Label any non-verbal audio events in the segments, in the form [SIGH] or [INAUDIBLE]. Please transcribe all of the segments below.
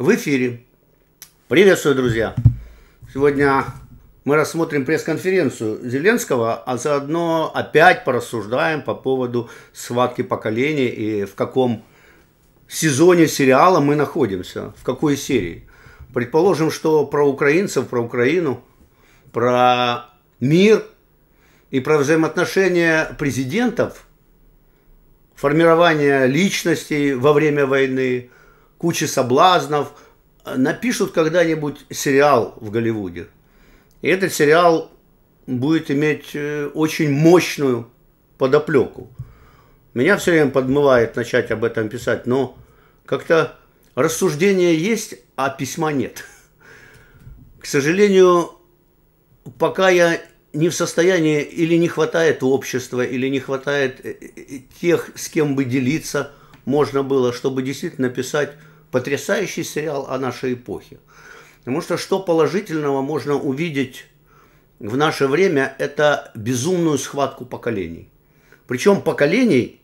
В эфире. Приветствую, друзья. Сегодня мы рассмотрим пресс-конференцию Зеленского, а заодно опять порассуждаем по поводу схватки поколений и в каком сезоне сериала мы находимся, в какой серии. Предположим, что про украинцев, про Украину, про мир и про взаимоотношения президентов, формирование личностей во время войны, куча соблазнов, напишут когда-нибудь сериал в Голливуде. И этот сериал будет иметь э, очень мощную подоплеку. Меня все время подмывает начать об этом писать, но как-то рассуждение есть, а письма нет. К сожалению, пока я не в состоянии или не хватает общества, или не хватает э, э, тех, с кем бы делиться можно было, чтобы действительно писать потрясающий сериал о нашей эпохе. Потому что что положительного можно увидеть в наше время, это безумную схватку поколений. Причем поколений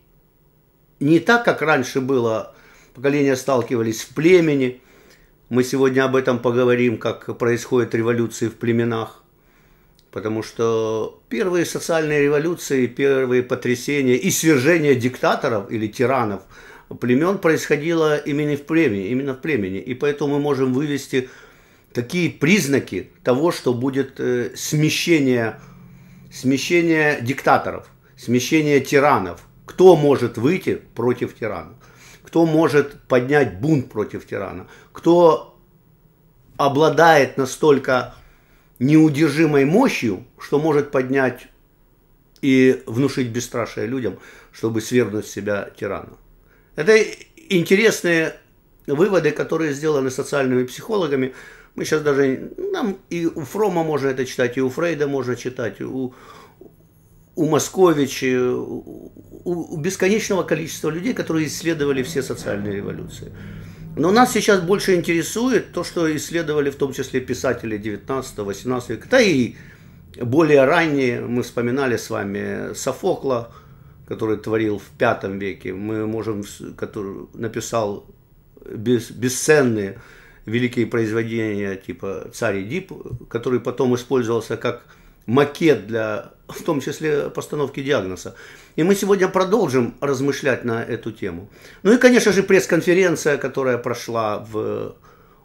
не так, как раньше было, поколения сталкивались в племени. Мы сегодня об этом поговорим, как происходят революции в племенах. Потому что первые социальные революции, первые потрясения и свержения диктаторов или тиранов – племен происходило именно в племени, именно в племени. И поэтому мы можем вывести такие признаки того, что будет э, смещение, смещение диктаторов, смещение тиранов. Кто может выйти против тирана? Кто может поднять бунт против тирана? Кто обладает настолько неудержимой мощью, что может поднять и внушить бесстрашие людям, чтобы свергнуть с себя тирана. Это интересные выводы, которые сделаны социальными психологами. Мы сейчас даже, нам и у Фрома можно это читать, и у Фрейда можно читать, у, у Московича, у, у бесконечного количества людей, которые исследовали все социальные революции. Но нас сейчас больше интересует то, что исследовали в том числе писатели 19-18 века, да и более ранние, мы вспоминали с вами Софокла, который творил в пятом веке, мы можем, который написал бес, бесценные великие произведения типа «Царь Эдип», который потом использовался как макет для, в том числе, постановки диагноза. И мы сегодня продолжим размышлять на эту тему. Ну и, конечно же, пресс-конференция, которая прошла в,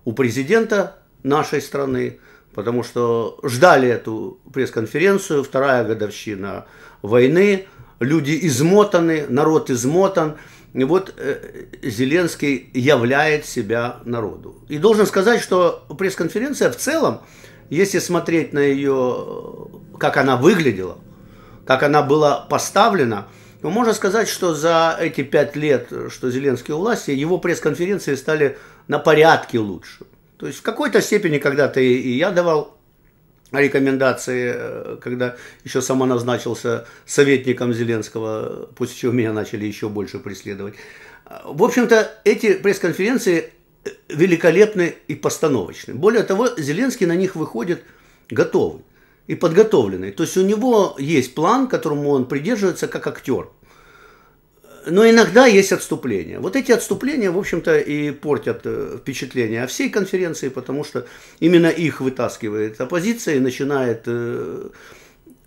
у президента нашей страны, потому что ждали эту пресс-конференцию, вторая годовщина войны, люди измотаны, народ измотан. И вот э, Зеленский являет себя народу. И должен сказать, что пресс-конференция в целом, если смотреть на ее, как она выглядела, как она была поставлена, то можно сказать, что за эти пять лет, что Зеленский у власти, его пресс-конференции стали на порядке лучше. То есть в какой-то степени когда-то и я давал рекомендации, э, когда еще самоназначился советником Зеленского, после чего меня начали еще больше преследовать. В общем-то, эти пресс-конференции э, великолепны и постановочны. Более того, Зеленский на них выходит готовый и подготовленный. То есть у него есть план, которому он придерживается как актер – но иногда есть отступления. Вот эти отступления, в общем-то, и портят э, впечатление о всей конференции, потому что именно их вытаскивает оппозиция и начинает э,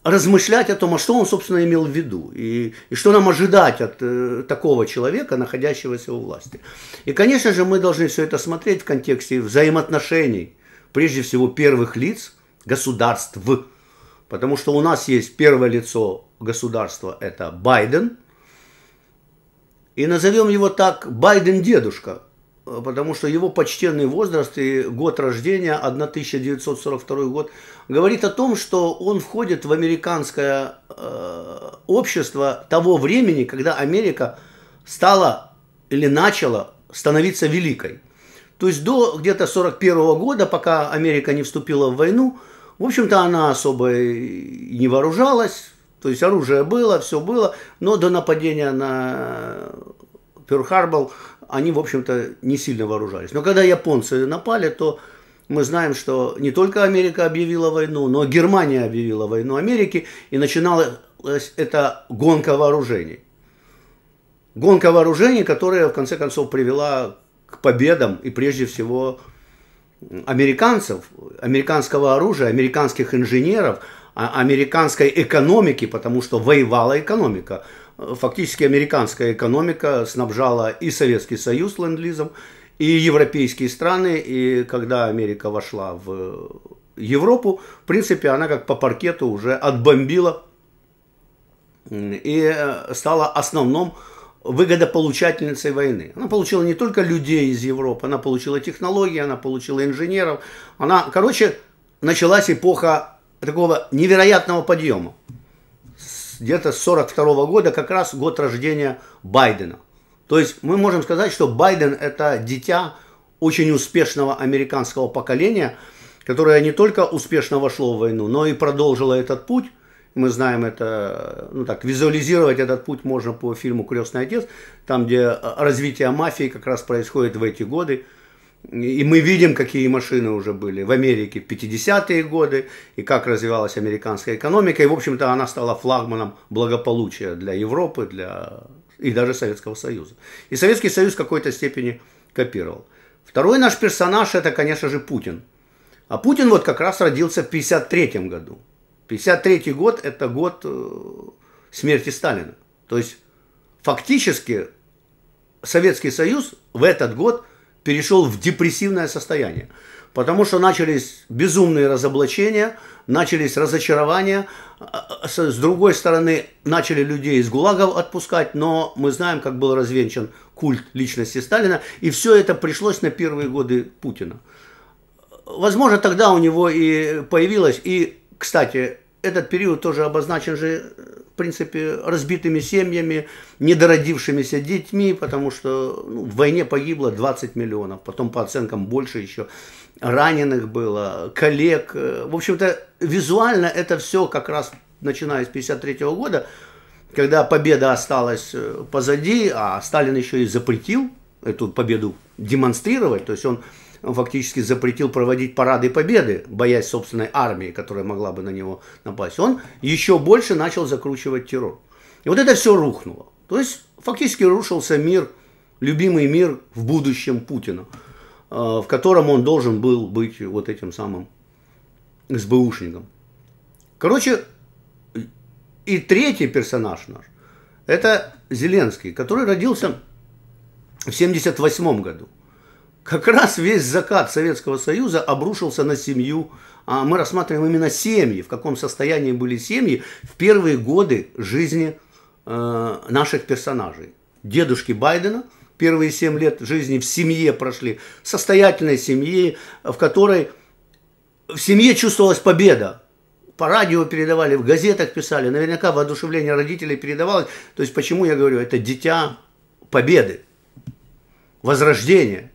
размышлять о том, а что он, собственно, имел в виду, и, и что нам ожидать от э, такого человека, находящегося у власти. И, конечно же, мы должны все это смотреть в контексте взаимоотношений, прежде всего, первых лиц государств, потому что у нас есть первое лицо государства, это Байден – и назовем его так Байден дедушка, потому что его почтенный возраст и год рождения, 1942 год, говорит о том, что он входит в американское э, общество того времени, когда Америка стала или начала становиться великой. То есть до где-то 41 года, пока Америка не вступила в войну, в общем-то она особо не вооружалась, то есть оружие было, все было, но до нападения на Пёрл-Харбор они, в общем-то, не сильно вооружались. Но когда японцы напали, то мы знаем, что не только Америка объявила войну, но Германия объявила войну Америке, и начиналась эта гонка вооружений. Гонка вооружений, которая, в конце концов, привела к победам и прежде всего американцев, американского оружия, американских инженеров, американской экономики, потому что воевала экономика. Фактически американская экономика снабжала и Советский Союз ленд-лизом, и европейские страны, и когда Америка вошла в Европу, в принципе, она как по паркету уже отбомбила и э, стала основным выгодополучательницей войны. Она получила не только людей из Европы, она получила технологии, она получила инженеров. Она, короче, началась эпоха такого невероятного подъема. Где-то с 42 года, как раз год рождения Байдена. То есть мы можем сказать, что Байден это дитя очень успешного американского поколения, которое не только успешно вошло в войну, но и продолжило этот путь мы знаем это, ну так, визуализировать этот путь можно по фильму «Крестный отец», там, где развитие мафии как раз происходит в эти годы. И мы видим, какие машины уже были в Америке в 50-е годы, и как развивалась американская экономика. И, в общем-то, она стала флагманом благополучия для Европы для... и даже Советского Союза. И Советский Союз в какой-то степени копировал. Второй наш персонаж – это, конечно же, Путин. А Путин вот как раз родился в 1953 году. 53 год – это год э, смерти Сталина. То есть фактически Советский Союз в этот год перешел в депрессивное состояние. Потому что начались безумные разоблачения, начались разочарования. А, а, с другой стороны, начали людей из ГУЛАГов отпускать, но мы знаем, как был развенчан культ личности Сталина. И все это пришлось на первые годы Путина. Возможно, тогда у него и появилась и кстати, этот период тоже обозначен же, в принципе, разбитыми семьями, недородившимися детьми, потому что ну, в войне погибло 20 миллионов, потом по оценкам больше еще раненых было, коллег. В общем-то, визуально это все как раз начиная с 1953 года, когда победа осталась э, позади, а Сталин еще и запретил эту победу демонстрировать, то есть он фактически запретил проводить парады победы, боясь собственной армии, которая могла бы на него напасть. Он еще больше начал закручивать террор. И вот это все рухнуло. То есть фактически рушился мир, любимый мир в будущем Путина, э, в котором он должен был быть вот этим самым СБУшником. Короче, и третий персонаж наш, это Зеленский, который родился в 1978 году как раз весь закат Советского Союза обрушился на семью. А мы рассматриваем именно семьи, в каком состоянии были семьи в первые годы жизни э, наших персонажей. Дедушки Байдена, первые семь лет жизни в семье прошли, состоятельной семьи, в которой в семье чувствовалась победа. По радио передавали, в газетах писали, наверняка воодушевление родителей передавалось. То есть почему я говорю, это дитя победы, возрождения –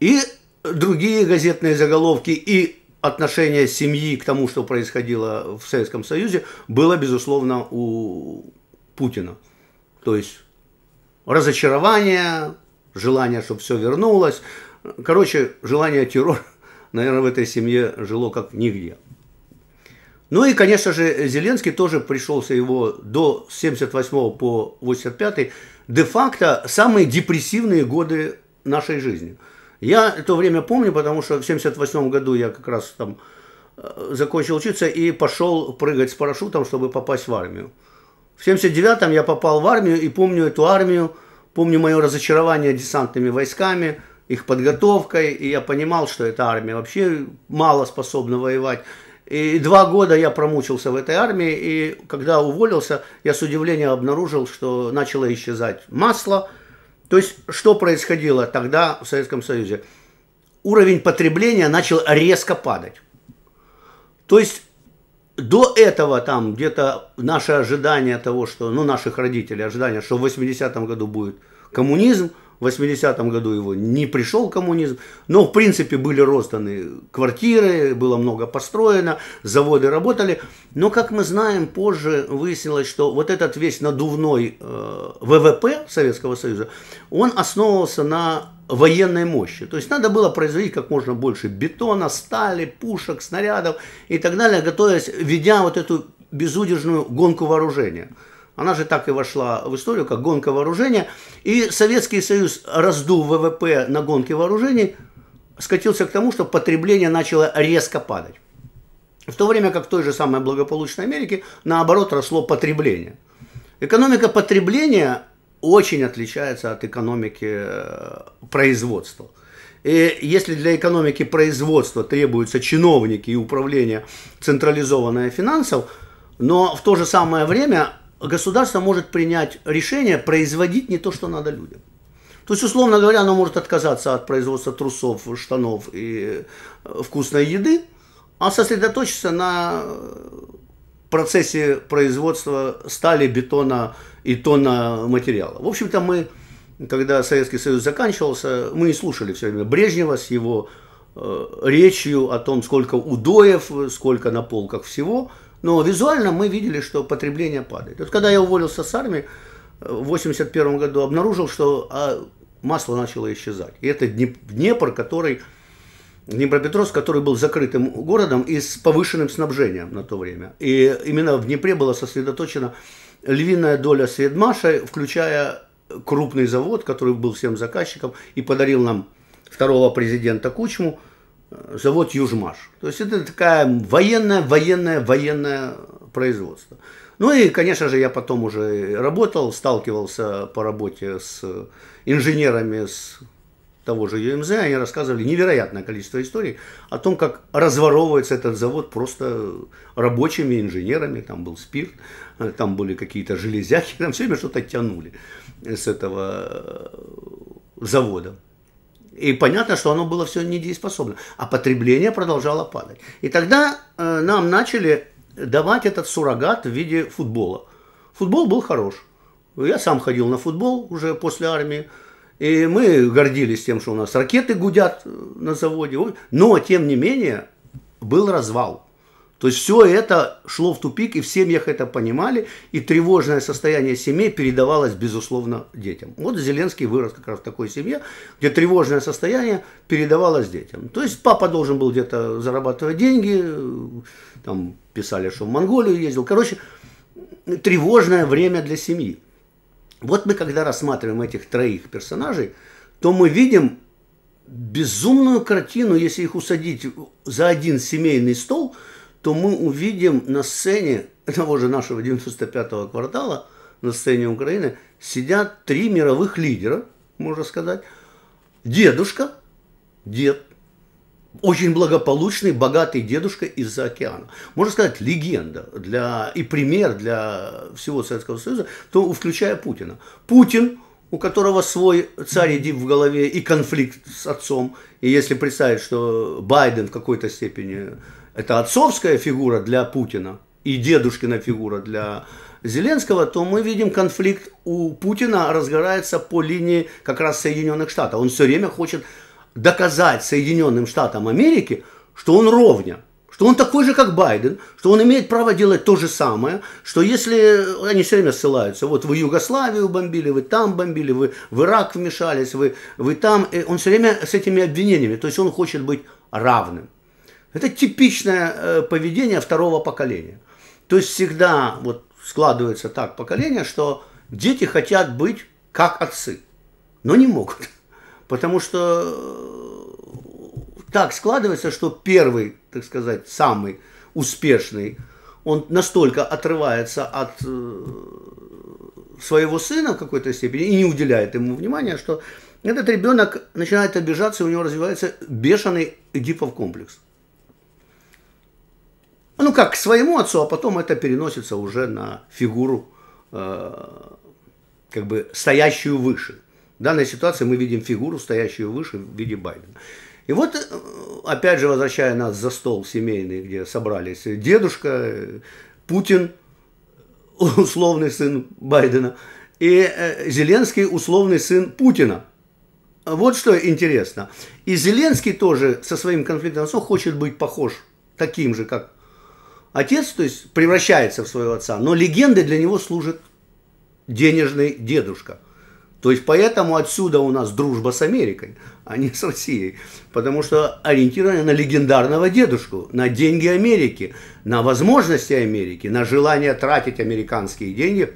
и другие газетные заголовки, и отношение семьи к тому, что происходило в Советском Союзе, было, безусловно, у Путина. То есть разочарование, желание, чтобы все вернулось. Короче, желание террора, [LAUGHS] наверное, в этой семье жило как нигде. Ну и, конечно же, Зеленский тоже пришелся его до 78 по 85 де-факто самые депрессивные годы нашей жизни – я это время помню, потому что в 78 году я как раз там э, закончил учиться и пошел прыгать с парашютом, чтобы попасть в армию. В 79-м я попал в армию и помню эту армию, помню мое разочарование десантными войсками, их подготовкой, и я понимал, что эта армия вообще мало способна воевать. И два года я промучился в этой армии, и когда уволился, я с удивлением обнаружил, что начало исчезать масло – то есть, что происходило тогда в Советском Союзе? Уровень потребления начал резко падать. То есть, до этого там где-то наше ожидание того, что, ну, наших родителей, ожидание, что в 80-м году будет коммунизм, в 80-м году его не пришел коммунизм, но в принципе были розданы квартиры, было много построено, заводы работали. Но, как мы знаем, позже выяснилось, что вот этот весь надувной э, ВВП Советского Союза, он основывался на военной мощи. То есть надо было производить как можно больше бетона, стали, пушек, снарядов и так далее, готовясь, ведя вот эту безудержную гонку вооружения. Она же так и вошла в историю, как гонка вооружения. И Советский Союз, раздув ВВП на гонке вооружений, скатился к тому, что потребление начало резко падать. В то время как в той же самой благополучной Америке, наоборот, росло потребление. Экономика потребления очень отличается от экономики э, производства. И если для экономики производства требуются чиновники и управление централизованное финансов, но в то же самое время государство может принять решение производить не то, что надо людям. То есть, условно говоря, оно может отказаться от производства трусов, штанов и э, вкусной еды, а сосредоточиться на процессе производства стали, бетона и тонна материала. В общем-то, мы, когда Советский Союз заканчивался, мы не слушали все время Брежнева с его э, речью о том, сколько удоев, сколько на полках всего, но визуально мы видели, что потребление падает. Вот когда я уволился с армии э, в 1981 году, обнаружил, что а, масло начало исчезать. И это Днепр, который Днепропетровск, который был закрытым городом и с повышенным снабжением на то время. И именно в Днепре была сосредоточена львиная доля Средмаша, включая крупный завод, который был всем заказчиком и подарил нам второго президента Кучму, завод Южмаш. То есть это такая военное, военное, военное производство. Ну и, конечно же, я потом уже работал, сталкивался по работе с инженерами, с того же ЮМЗ, они рассказывали невероятное количество историй о том, как разворовывается этот завод просто рабочими инженерами, там был спирт, там были какие-то железяки, [LAUGHS] там все время что-то тянули с этого завода. И понятно, что оно было все недееспособно, а потребление продолжало падать. И тогда э, нам начали давать этот суррогат в виде футбола. Футбол был хорош. Я сам ходил на футбол уже после армии. И мы гордились тем, что у нас ракеты гудят на заводе. Но, тем не менее, был развал. То есть все это шло в тупик, и в семьях это понимали, и тревожное состояние семей передавалось, безусловно, детям. Вот Зеленский вырос как раз в такой семье, где тревожное состояние передавалось детям. То есть папа должен был где-то зарабатывать деньги, там писали, что в Монголию ездил. Короче, тревожное время для семьи. Вот мы когда рассматриваем этих троих персонажей, то мы видим безумную картину, если их усадить за один семейный стол, то мы увидим на сцене того же нашего 95-го квартала, на сцене Украины, сидят три мировых лидера, можно сказать. Дедушка, дед, очень благополучный, богатый дедушка из-за океана. Можно сказать, легенда для, и пример для всего Советского Союза, то включая Путина. Путин, у которого свой царь Эдип в голове и конфликт с отцом. И если представить, что Байден в какой-то степени это отцовская фигура для Путина и дедушкина фигура для Зеленского, то мы видим конфликт у Путина разгорается по линии как раз Соединенных Штатов. Он все время хочет доказать Соединенным Штатам Америки, что он ровня, что он такой же, как Байден, что он имеет право делать то же самое, что если они все время ссылаются, вот вы Югославию бомбили, вы там бомбили, вы в Ирак вмешались, вы, вы там, он все время с этими обвинениями, то есть он хочет быть равным. Это типичное э, поведение второго поколения. То есть всегда вот складывается так поколение, что дети хотят быть как отцы, но не могут. Потому что э, так складывается, что первый, так сказать, самый успешный, он настолько отрывается от э, своего сына в какой-то степени и не уделяет ему внимания, что этот ребенок начинает обижаться, и у него развивается бешеный эдипов комплекс. Ну, как к своему отцу, а потом это переносится уже на фигуру, э, как бы стоящую выше. В данной ситуации мы видим фигуру, стоящую выше в виде Байдена. И вот, э, опять же, возвращая нас за стол семейный, где собрались дедушка, Путин, условный сын Байдена, и э, Зеленский, условный сын Путина. Вот что интересно. И Зеленский тоже со своим конфликтом отцом хочет быть похож таким же, как отец, то есть превращается в своего отца, но легендой для него служит денежный дедушка – то есть поэтому отсюда у нас дружба с Америкой, а не с Россией. Потому что ориентированы на легендарного дедушку, на деньги Америки, на возможности Америки, на желание тратить американские деньги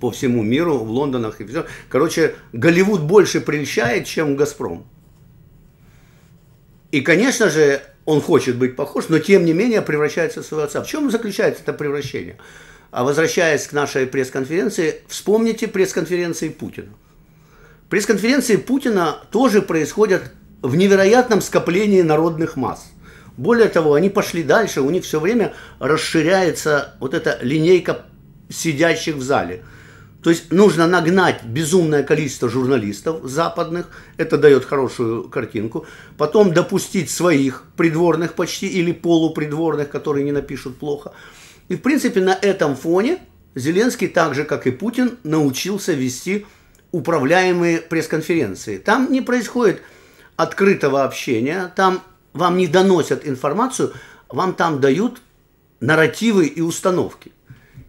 по всему миру, в Лондонах и все. Короче, Голливуд больше прельщает, чем Газпром. И, конечно же, он хочет быть похож, но тем не менее превращается в своего отца. В чем заключается это превращение? А возвращаясь к нашей пресс-конференции, вспомните пресс-конференции Путина. Пресс-конференции Путина тоже происходят в невероятном скоплении народных масс. Более того, они пошли дальше, у них все время расширяется вот эта линейка сидящих в зале – то есть нужно нагнать безумное количество журналистов западных, это дает хорошую картинку. Потом допустить своих придворных почти или полупридворных, которые не напишут плохо. И в принципе на этом фоне Зеленский, так же как и Путин, научился вести управляемые пресс-конференции. Там не происходит открытого общения, там вам не доносят информацию, вам там дают нарративы и установки.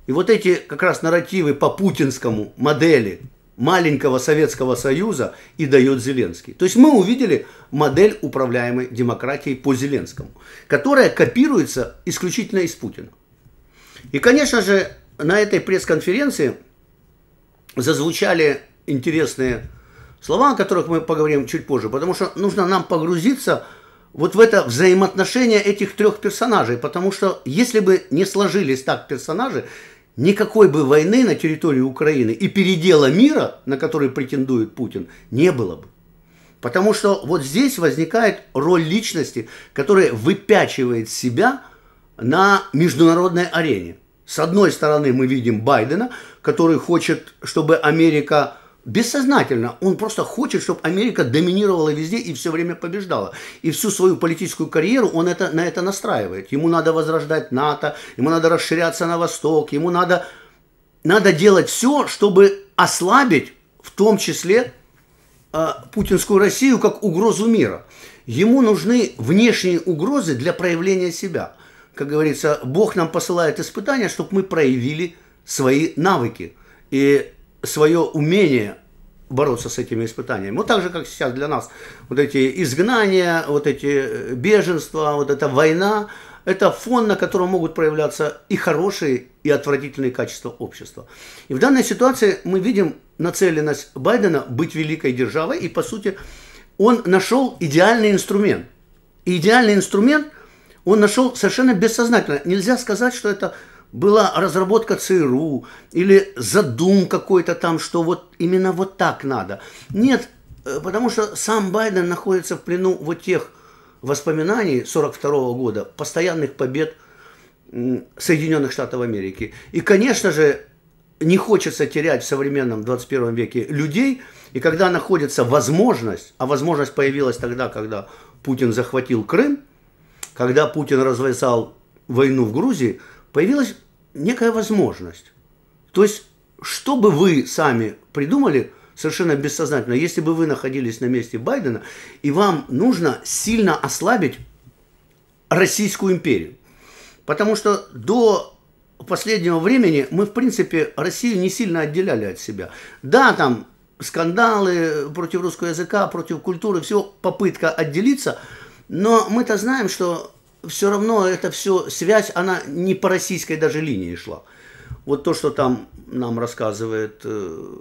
И вот эти как раз нарративы по путинскому модели маленького Советского Союза и дает Зеленский. То есть мы увидели модель управляемой демократии по Зеленскому, которая копируется исключительно из Путина. И, конечно же, на этой пресс-конференции зазвучали интересные слова, о которых мы поговорим чуть позже, потому что нужно нам погрузиться вот в это взаимоотношение этих трех персонажей, потому что если бы не сложились так персонажи, никакой бы войны на территории Украины и передела мира, на который претендует Путин, не было бы. Потому что вот здесь возникает роль личности, которая выпячивает себя на международной арене. С одной стороны мы видим Байдена, который хочет, чтобы Америка бессознательно, он просто хочет, чтобы Америка доминировала везде и все время побеждала. И всю свою политическую карьеру он это, на это настраивает. Ему надо возрождать НАТО, ему надо расширяться на восток, ему надо, надо делать все, чтобы ослабить в том числе э, путинскую Россию как угрозу мира. Ему нужны внешние угрозы для проявления себя. Как говорится, Бог нам посылает испытания, чтобы мы проявили свои навыки. И свое умение бороться с этими испытаниями. Вот так же, как сейчас для нас вот эти изгнания, вот эти э, беженства, вот эта война, это фон, на котором могут проявляться и хорошие, и отвратительные качества общества. И в данной ситуации мы видим нацеленность Байдена быть великой державой, и по сути он нашел идеальный инструмент. И идеальный инструмент он нашел совершенно бессознательно. Нельзя сказать, что это была разработка ЦРУ или задум какой-то там, что вот именно вот так надо. Нет, э, потому что сам Байден находится в плену вот тех воспоминаний 42 года, постоянных побед Соединенных Штатов Америки. И, конечно же, не хочется терять в современном 21 веке людей, и когда находится возможность, а возможность появилась тогда, когда Путин захватил Крым, когда Путин развязал войну в Грузии, появилась некая возможность. То есть, что бы вы сами придумали, совершенно бессознательно, если бы вы находились на месте Байдена, и вам нужно сильно ослабить Российскую империю. Потому что до последнего времени мы, в принципе, Россию не сильно отделяли от себя. Да, там скандалы против русского языка, против культуры, все попытка отделиться, но мы-то знаем, что все равно это все, связь, она не по российской даже линии шла. Вот то, что там нам рассказывает э,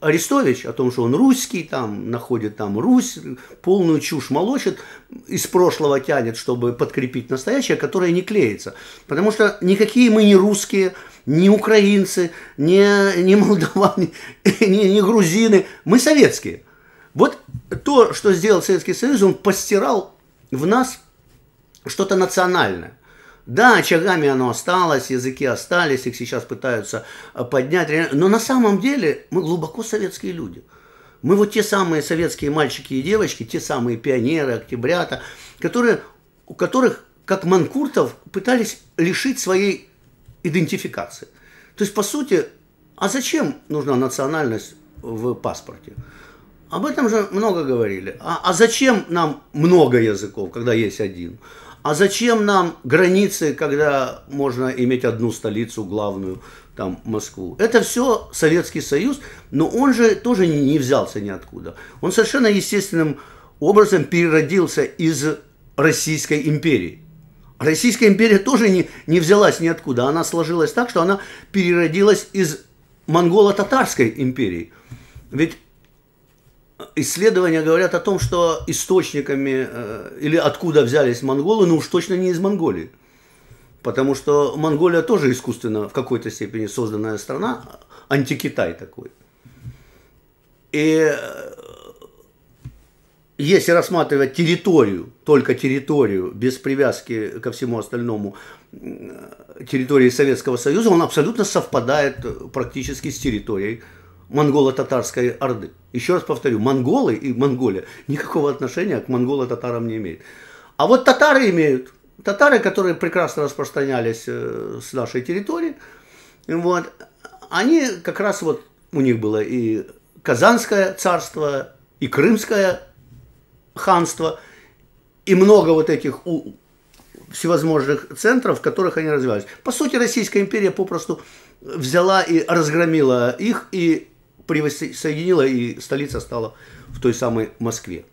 Арестович о том, что он русский, там находит там Русь, полную чушь молочит, из прошлого тянет, чтобы подкрепить настоящее, которое не клеится. Потому что никакие мы не русские, не украинцы, не, не молдаване, [LAUGHS] не, не грузины, мы советские. Вот то, что сделал Советский Союз, он постирал в нас что-то национальное. Да, очагами оно осталось, языки остались, их сейчас пытаются э, поднять, но на самом деле мы глубоко советские люди. Мы вот те самые советские мальчики и девочки, те самые пионеры, октябрята, которые, у которых, как Манкуртов, пытались лишить своей идентификации. То есть, по сути, а зачем нужна национальность в паспорте? Об этом же много говорили. А, а зачем нам много языков, когда есть один? А зачем нам границы, когда можно иметь одну столицу главную, там, Москву? Это все Советский Союз, но он же тоже не взялся ниоткуда. Он совершенно естественным образом переродился из Российской империи. Российская империя тоже не, не взялась ниоткуда. Она сложилась так, что она переродилась из монголо-татарской империи. Ведь исследования говорят о том, что источниками э, или откуда взялись монголы, ну уж точно не из Монголии. Потому что Монголия тоже искусственно в какой-то степени созданная страна, антикитай такой. И э, если рассматривать территорию, только территорию, без привязки ко всему остальному, территории Советского Союза, он абсолютно совпадает практически с территорией монголо-татарской орды. Еще раз повторю, монголы и Монголия никакого отношения к монголо-татарам не имеют. А вот татары имеют. Татары, которые прекрасно распространялись э, с нашей территории, вот, они как раз вот, у них было и Казанское царство, и Крымское ханство, и много вот этих всевозможных центров, в которых они развивались. По сути, Российская империя попросту взяла и разгромила их, и присоединила, и столица стала в той самой Москве.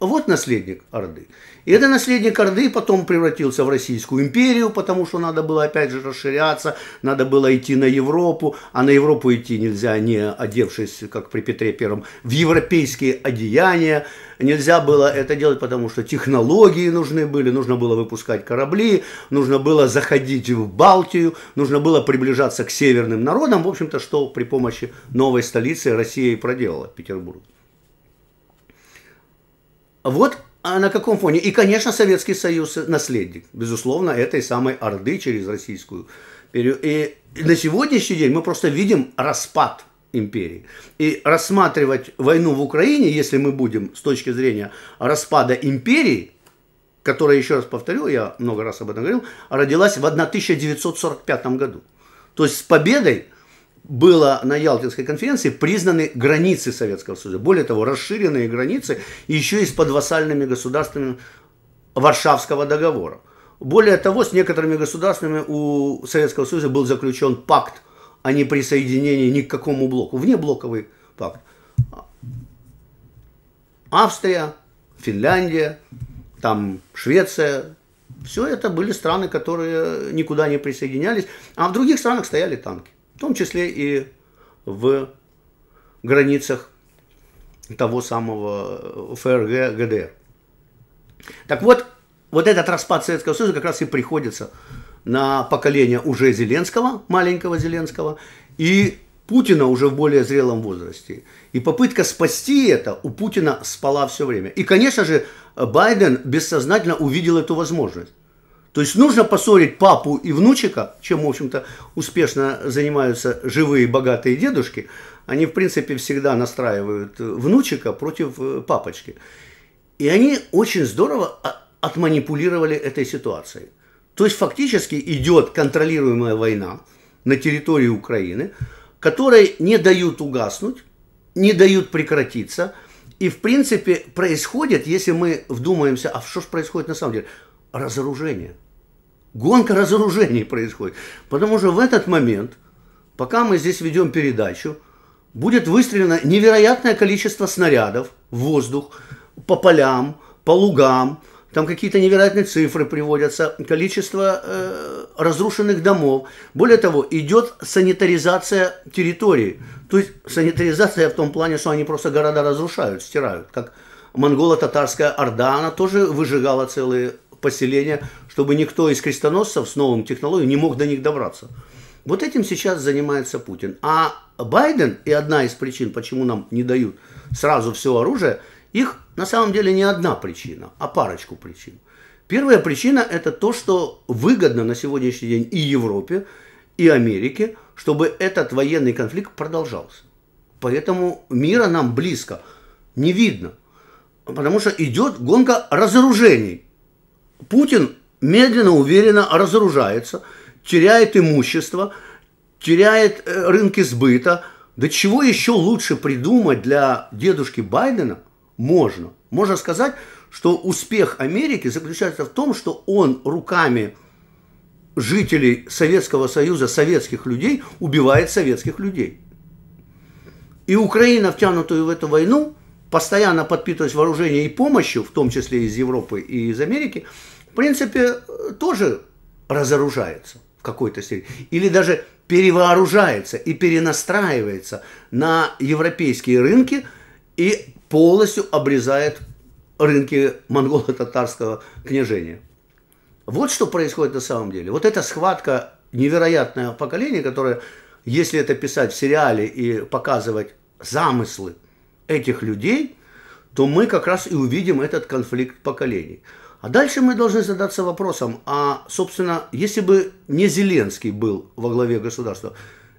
Вот наследник Орды. И этот наследник Орды потом превратился в Российскую империю, потому что надо было опять же расширяться, надо было идти на Европу, а на Европу идти нельзя, не одевшись, как при Петре Первом, в европейские одеяния. Нельзя было это делать, потому что технологии нужны были, нужно было выпускать корабли, нужно было заходить в Балтию, нужно было приближаться к северным народам, в общем-то, что при помощи новой столицы Россия и проделала, Петербург. Вот а на каком фоне? И, конечно, Советский Союз наследник, безусловно, этой самой Орды через российскую. И на сегодняшний день мы просто видим распад империи. И рассматривать войну в Украине, если мы будем с точки зрения распада империи, которая, еще раз повторю, я много раз об этом говорил, родилась в 1945 году. То есть с победой было на Ялтинской конференции признаны границы Советского Союза. Более того, расширенные границы еще и с подвассальными государствами Варшавского договора. Более того, с некоторыми государствами у Советского Союза был заключен пакт о неприсоединении ни к какому блоку, внеблоковый пакт. Австрия, Финляндия, там Швеция, все это были страны, которые никуда не присоединялись, а в других странах стояли танки в том числе и в границах того самого ФРГ, ГДР. Так вот, вот этот распад Советского Союза как раз и приходится на поколение уже Зеленского, маленького Зеленского, и Путина уже в более зрелом возрасте. И попытка спасти это у Путина спала все время. И, конечно же, Байден бессознательно увидел эту возможность. То есть нужно поссорить папу и внучика, чем, в общем-то, успешно занимаются живые богатые дедушки. Они, в принципе, всегда настраивают внучика против э, папочки. И они очень здорово отманипулировали этой ситуацией. То есть фактически идет контролируемая война на территории Украины, которой не дают угаснуть, не дают прекратиться. И, в принципе, происходит, если мы вдумаемся, а что же происходит на самом деле – разоружение. Гонка разоружений происходит. Потому что в этот момент, пока мы здесь ведем передачу, будет выстрелено невероятное количество снарядов в воздух, по полям, по лугам, там какие-то невероятные цифры приводятся, количество э, разрушенных домов. Более того, идет санитаризация территории. То есть санитаризация в том плане, что они просто города разрушают, стирают. Как монголо-татарская орда, она тоже выжигала целые поселения, чтобы никто из крестоносцев с новым технологией не мог до них добраться. Вот этим сейчас занимается Путин. А Байден, и одна из причин, почему нам не дают сразу все оружие, их на самом деле не одна причина, а парочку причин. Первая причина – это то, что выгодно на сегодняшний день и Европе, и Америке, чтобы этот военный конфликт продолжался. Поэтому мира нам близко не видно, потому что идет гонка разоружений. Путин медленно, уверенно разоружается, теряет имущество, теряет э, рынки сбыта. Да чего еще лучше придумать для дедушки Байдена можно? Можно сказать, что успех Америки заключается в том, что он руками жителей Советского Союза, советских людей, убивает советских людей. И Украина, втянутую в эту войну, постоянно подпитываясь вооружением и помощью, в том числе из Европы и из Америки, в принципе, тоже разоружается. в какой-то степени, или даже перевооружается и перенастраивается на европейские рынки и полностью обрезает рынки монголо-татарского княжения. Вот что происходит на самом деле. Вот эта схватка невероятное поколение, которое, если это писать в сериале и показывать замыслы этих людей, то мы как раз и увидим этот конфликт поколений. А дальше мы должны задаться вопросом, а, собственно, если бы не Зеленский был во главе государства,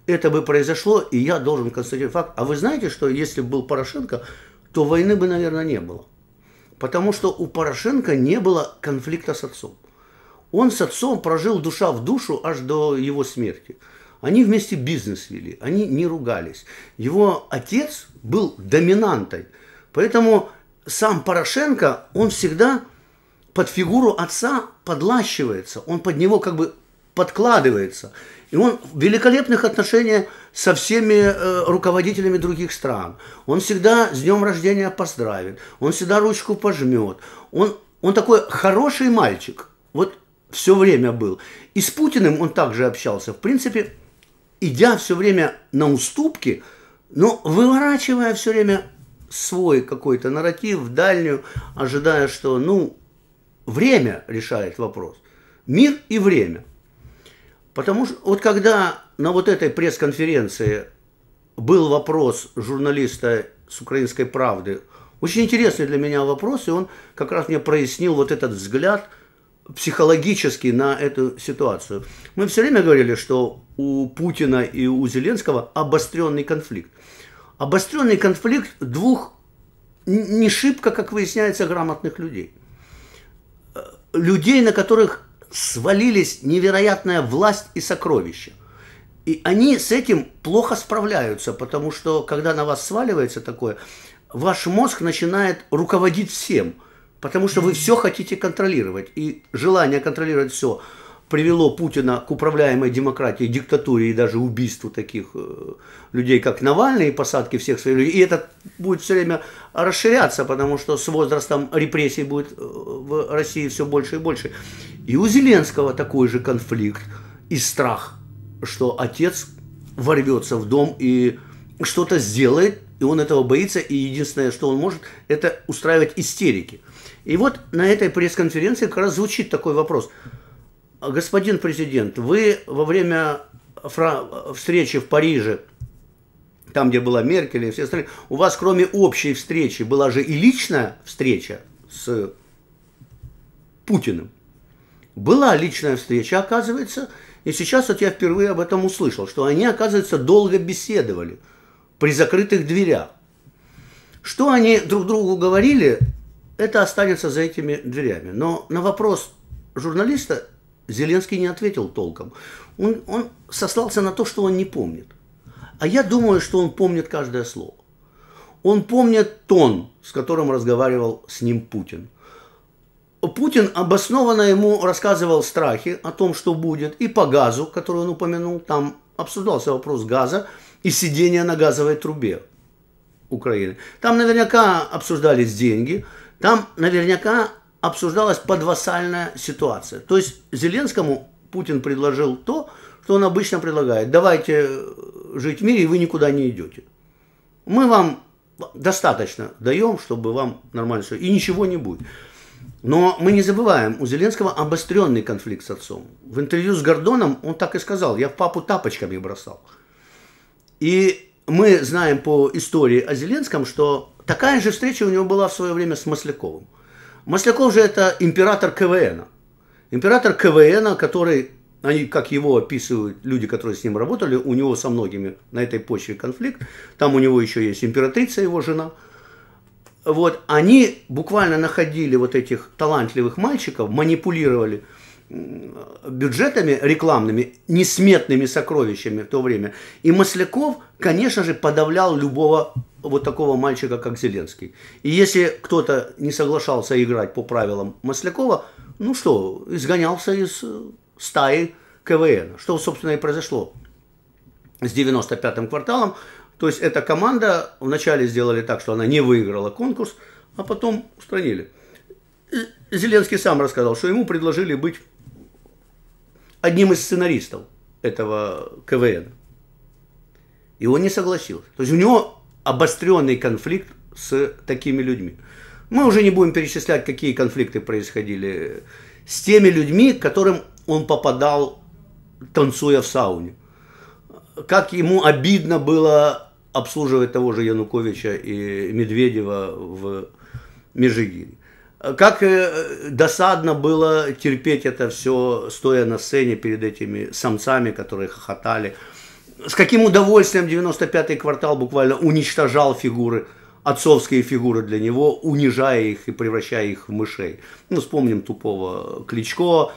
это бы произошло, и я должен констатировать факт. А вы знаете, что если бы был Порошенко, то войны бы, наверное, не было. Потому что у Порошенко не было конфликта с отцом. Он с отцом прожил душа в душу аж до его смерти. Они вместе бизнес вели, они не ругались. Его отец был доминантой. Поэтому сам Порошенко, он всегда под фигуру отца подлащивается, он под него как бы подкладывается. И он в великолепных отношениях со всеми э, руководителями других стран. Он всегда с днем рождения поздравит, он всегда ручку пожмет. Он, он такой хороший мальчик. Вот все время был. И с Путиным он также общался. В принципе, идя все время на уступки, но выворачивая все время свой какой-то нарратив в дальнюю, ожидая, что, ну, время решает вопрос. Мир и время. Потому что вот когда на вот этой пресс-конференции был вопрос журналиста с «Украинской правды», очень интересный для меня вопрос, и он как раз мне прояснил вот этот взгляд – психологически на эту ситуацию. Мы все время говорили, что у Путина и у Зеленского обостренный конфликт. Обостренный конфликт двух не шибко, как выясняется, грамотных людей. Людей, на которых свалились невероятная власть и сокровища. И они с этим плохо справляются, потому что когда на вас сваливается такое, ваш мозг начинает руководить всем – Потому что вы все хотите контролировать. И желание контролировать все привело Путина к управляемой демократии, диктатуре и даже убийству таких э, людей, как Навальный, и посадке всех своих людей. И это будет все время расширяться, потому что с возрастом репрессий будет э, в России все больше и больше. И у Зеленского такой же конфликт и страх, что отец ворвется в дом и что-то сделает, и он этого боится, и единственное, что он может, это устраивать истерики. И вот на этой пресс-конференции как раз звучит такой вопрос. Господин президент, вы во время встречи в Париже, там, где была Меркель и все остальные, у вас кроме общей встречи была же и личная встреча с Путиным. Была личная встреча, оказывается, и сейчас вот я впервые об этом услышал, что они, оказывается, долго беседовали при закрытых дверях. Что они друг другу говорили, это останется за этими дверями. Но на вопрос журналиста Зеленский не ответил толком. Он, он сослался на то, что он не помнит. А я думаю, что он помнит каждое слово. Он помнит тон, с которым разговаривал с ним Путин. Путин обоснованно ему рассказывал страхи о том, что будет, и по газу, который он упомянул, там обсуждался вопрос газа и сидения на газовой трубе Украины. Там наверняка обсуждались деньги – там наверняка обсуждалась подвассальная ситуация. То есть Зеленскому Путин предложил то, что он обычно предлагает. Давайте э, жить в мире, и вы никуда не идете. Мы вам достаточно даем, чтобы вам нормально все. И ничего не будет. Но мы не забываем, у Зеленского обостренный конфликт с отцом. В интервью с Гордоном он так и сказал, я в папу тапочками бросал. И мы знаем по истории о Зеленском, что Такая же встреча у него была в свое время с Масляковым. Масляков же это император КВН. Император КВН, который, они, как его описывают люди, которые с ним работали, у него со многими на этой почве конфликт. Там у него еще есть императрица, его жена. Вот, они буквально находили вот этих талантливых мальчиков, манипулировали – бюджетами рекламными, несметными сокровищами в то время. И Масляков, конечно же, подавлял любого вот такого мальчика, как Зеленский. И если кто-то не соглашался играть по правилам Маслякова, ну что, изгонялся из э, стаи КВН. Что, собственно, и произошло с 95-м кварталом. То есть эта команда вначале сделали так, что она не выиграла конкурс, а потом устранили. Зеленский сам рассказал, что ему предложили быть одним из сценаристов этого КВН. И он не согласился. То есть у него обостренный конфликт с такими людьми. Мы уже не будем перечислять, какие конфликты происходили с теми людьми, к которым он попадал, танцуя в сауне. Как ему обидно было обслуживать того же Януковича и Медведева в Межигире. Как э, досадно было терпеть это все, стоя на сцене перед этими самцами, которые хохотали. С каким удовольствием 95-й квартал буквально уничтожал фигуры, отцовские фигуры для него, унижая их и превращая их в мышей. Ну, вспомним тупого Кличко,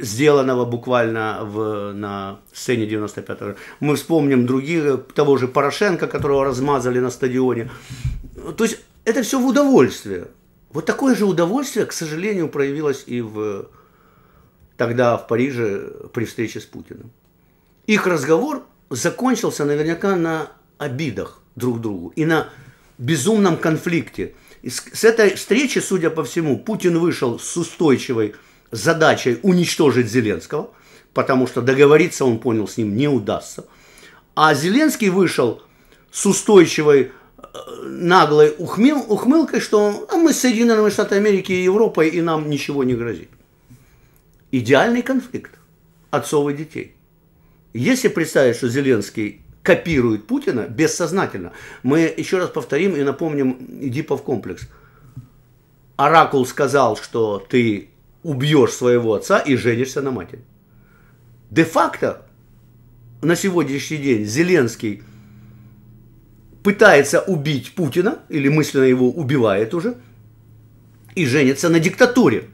сделанного буквально в, на сцене 95-го. Мы вспомним других, того же Порошенко, которого размазали на стадионе. То есть это все в удовольствие. Вот такое же удовольствие, к сожалению, проявилось и в, тогда в Париже при встрече с Путиным. Их разговор закончился наверняка на обидах друг другу и на безумном конфликте. И с, с этой встречи, судя по всему, Путин вышел с устойчивой задачей уничтожить Зеленского, потому что договориться, он понял, с ним не удастся. А Зеленский вышел с устойчивой наглой ухмыл, ухмылкой, что а мы с Соединенными Штатами Америки и Европой, и нам ничего не грозит. Идеальный конфликт отцов и детей. Если представить, что Зеленский копирует Путина бессознательно, мы еще раз повторим и напомним Эдипов комплекс. Оракул сказал, что ты убьешь своего отца и женишься на матери. Де-факто на сегодняшний день Зеленский – пытается убить Путина, или мысленно его убивает уже, и женится на диктатуре.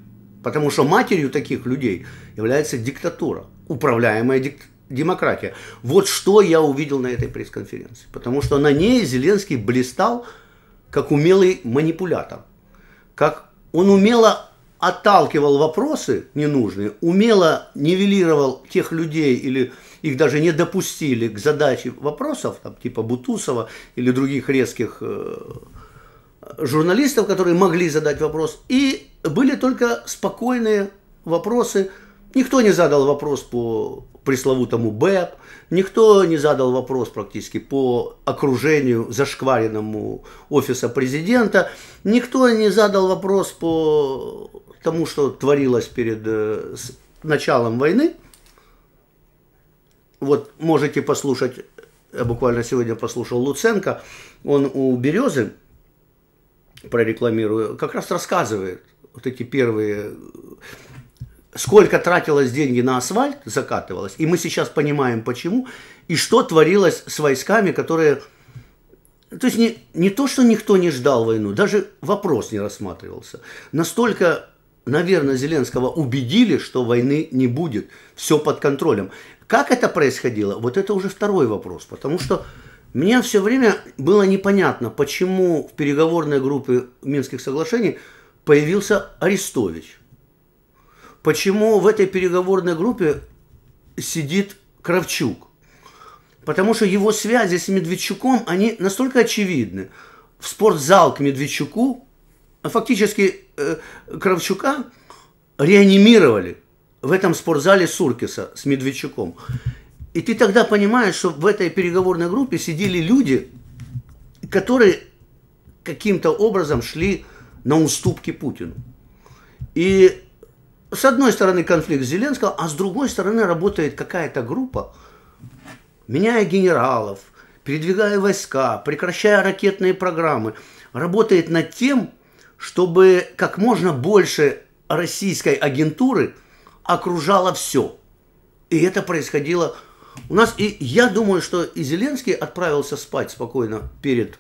Потому что матерью таких людей является диктатура, управляемая дик... демократия. Вот что я увидел на этой пресс-конференции. Потому что на ней Зеленский блистал как умелый манипулятор. Как он умело отталкивал вопросы ненужные, умело нивелировал тех людей или их даже не допустили к задаче вопросов, там, типа Бутусова или других резких э, журналистов, которые могли задать вопрос, и были только спокойные вопросы. Никто не задал вопрос по пресловутому БЭП, никто не задал вопрос практически по окружению зашкваренному офиса президента, никто не задал вопрос по тому, что творилось перед э, началом войны – вот можете послушать, я буквально сегодня послушал Луценко, он у «Березы», прорекламирую, как раз рассказывает вот эти первые, сколько тратилось деньги на асфальт, закатывалось, и мы сейчас понимаем почему, и что творилось с войсками, которые... То есть не, не то, что никто не ждал войну, даже вопрос не рассматривался. Настолько наверное, Зеленского убедили, что войны не будет, все под контролем. Как это происходило? Вот это уже второй вопрос, потому что мне все время было непонятно, почему в переговорной группе Минских соглашений появился Арестович. Почему в этой переговорной группе сидит Кравчук? Потому что его связи с Медведчуком, они настолько очевидны. В спортзал к Медведчуку, фактически э, Кравчука реанимировали – в этом спортзале Суркиса с Медведчуком. И ты тогда понимаешь, что в этой переговорной группе сидели люди, которые каким-то образом шли на уступки Путину. И с одной стороны конфликт Зеленского, а с другой стороны работает какая-то группа, меняя генералов, передвигая войска, прекращая ракетные программы, работает над тем, чтобы как можно больше российской агентуры – окружало все. И это происходило у нас. И я думаю, что и Зеленский отправился спать спокойно перед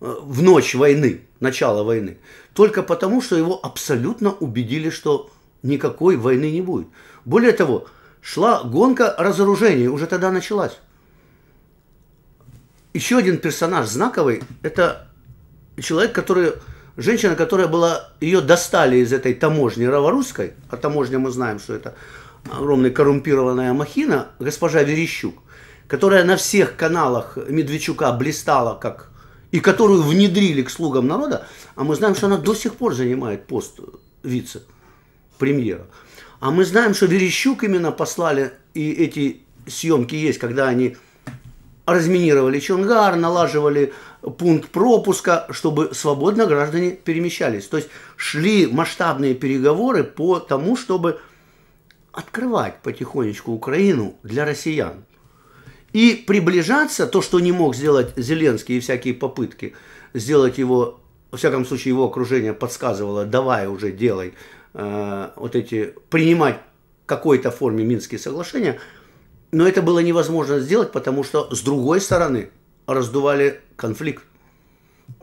э, в ночь войны, начала войны, только потому, что его абсолютно убедили, что никакой войны не будет. Более того, шла гонка разоружения, уже тогда началась. Еще один персонаж знаковый – это человек, который женщина, которая была, ее достали из этой таможни Раворусской, а таможня мы знаем, что это огромная коррумпированная махина, госпожа Верещук, которая на всех каналах Медведчука блистала как и которую внедрили к слугам народа, а мы знаем, что она до сих пор занимает пост вице-премьера. А мы знаем, что Верещук именно послали, и эти съемки есть, когда они разминировали Чонгар, налаживали пункт пропуска, чтобы свободно граждане перемещались. То есть шли масштабные переговоры по тому, чтобы открывать потихонечку Украину для россиян. И приближаться, то, что не мог сделать Зеленский и всякие попытки сделать его, во всяком случае, его окружение подсказывало, давай уже делай, э, вот эти, принимать какой-то форме Минские соглашения, но это было невозможно сделать, потому что с другой стороны раздували конфликт.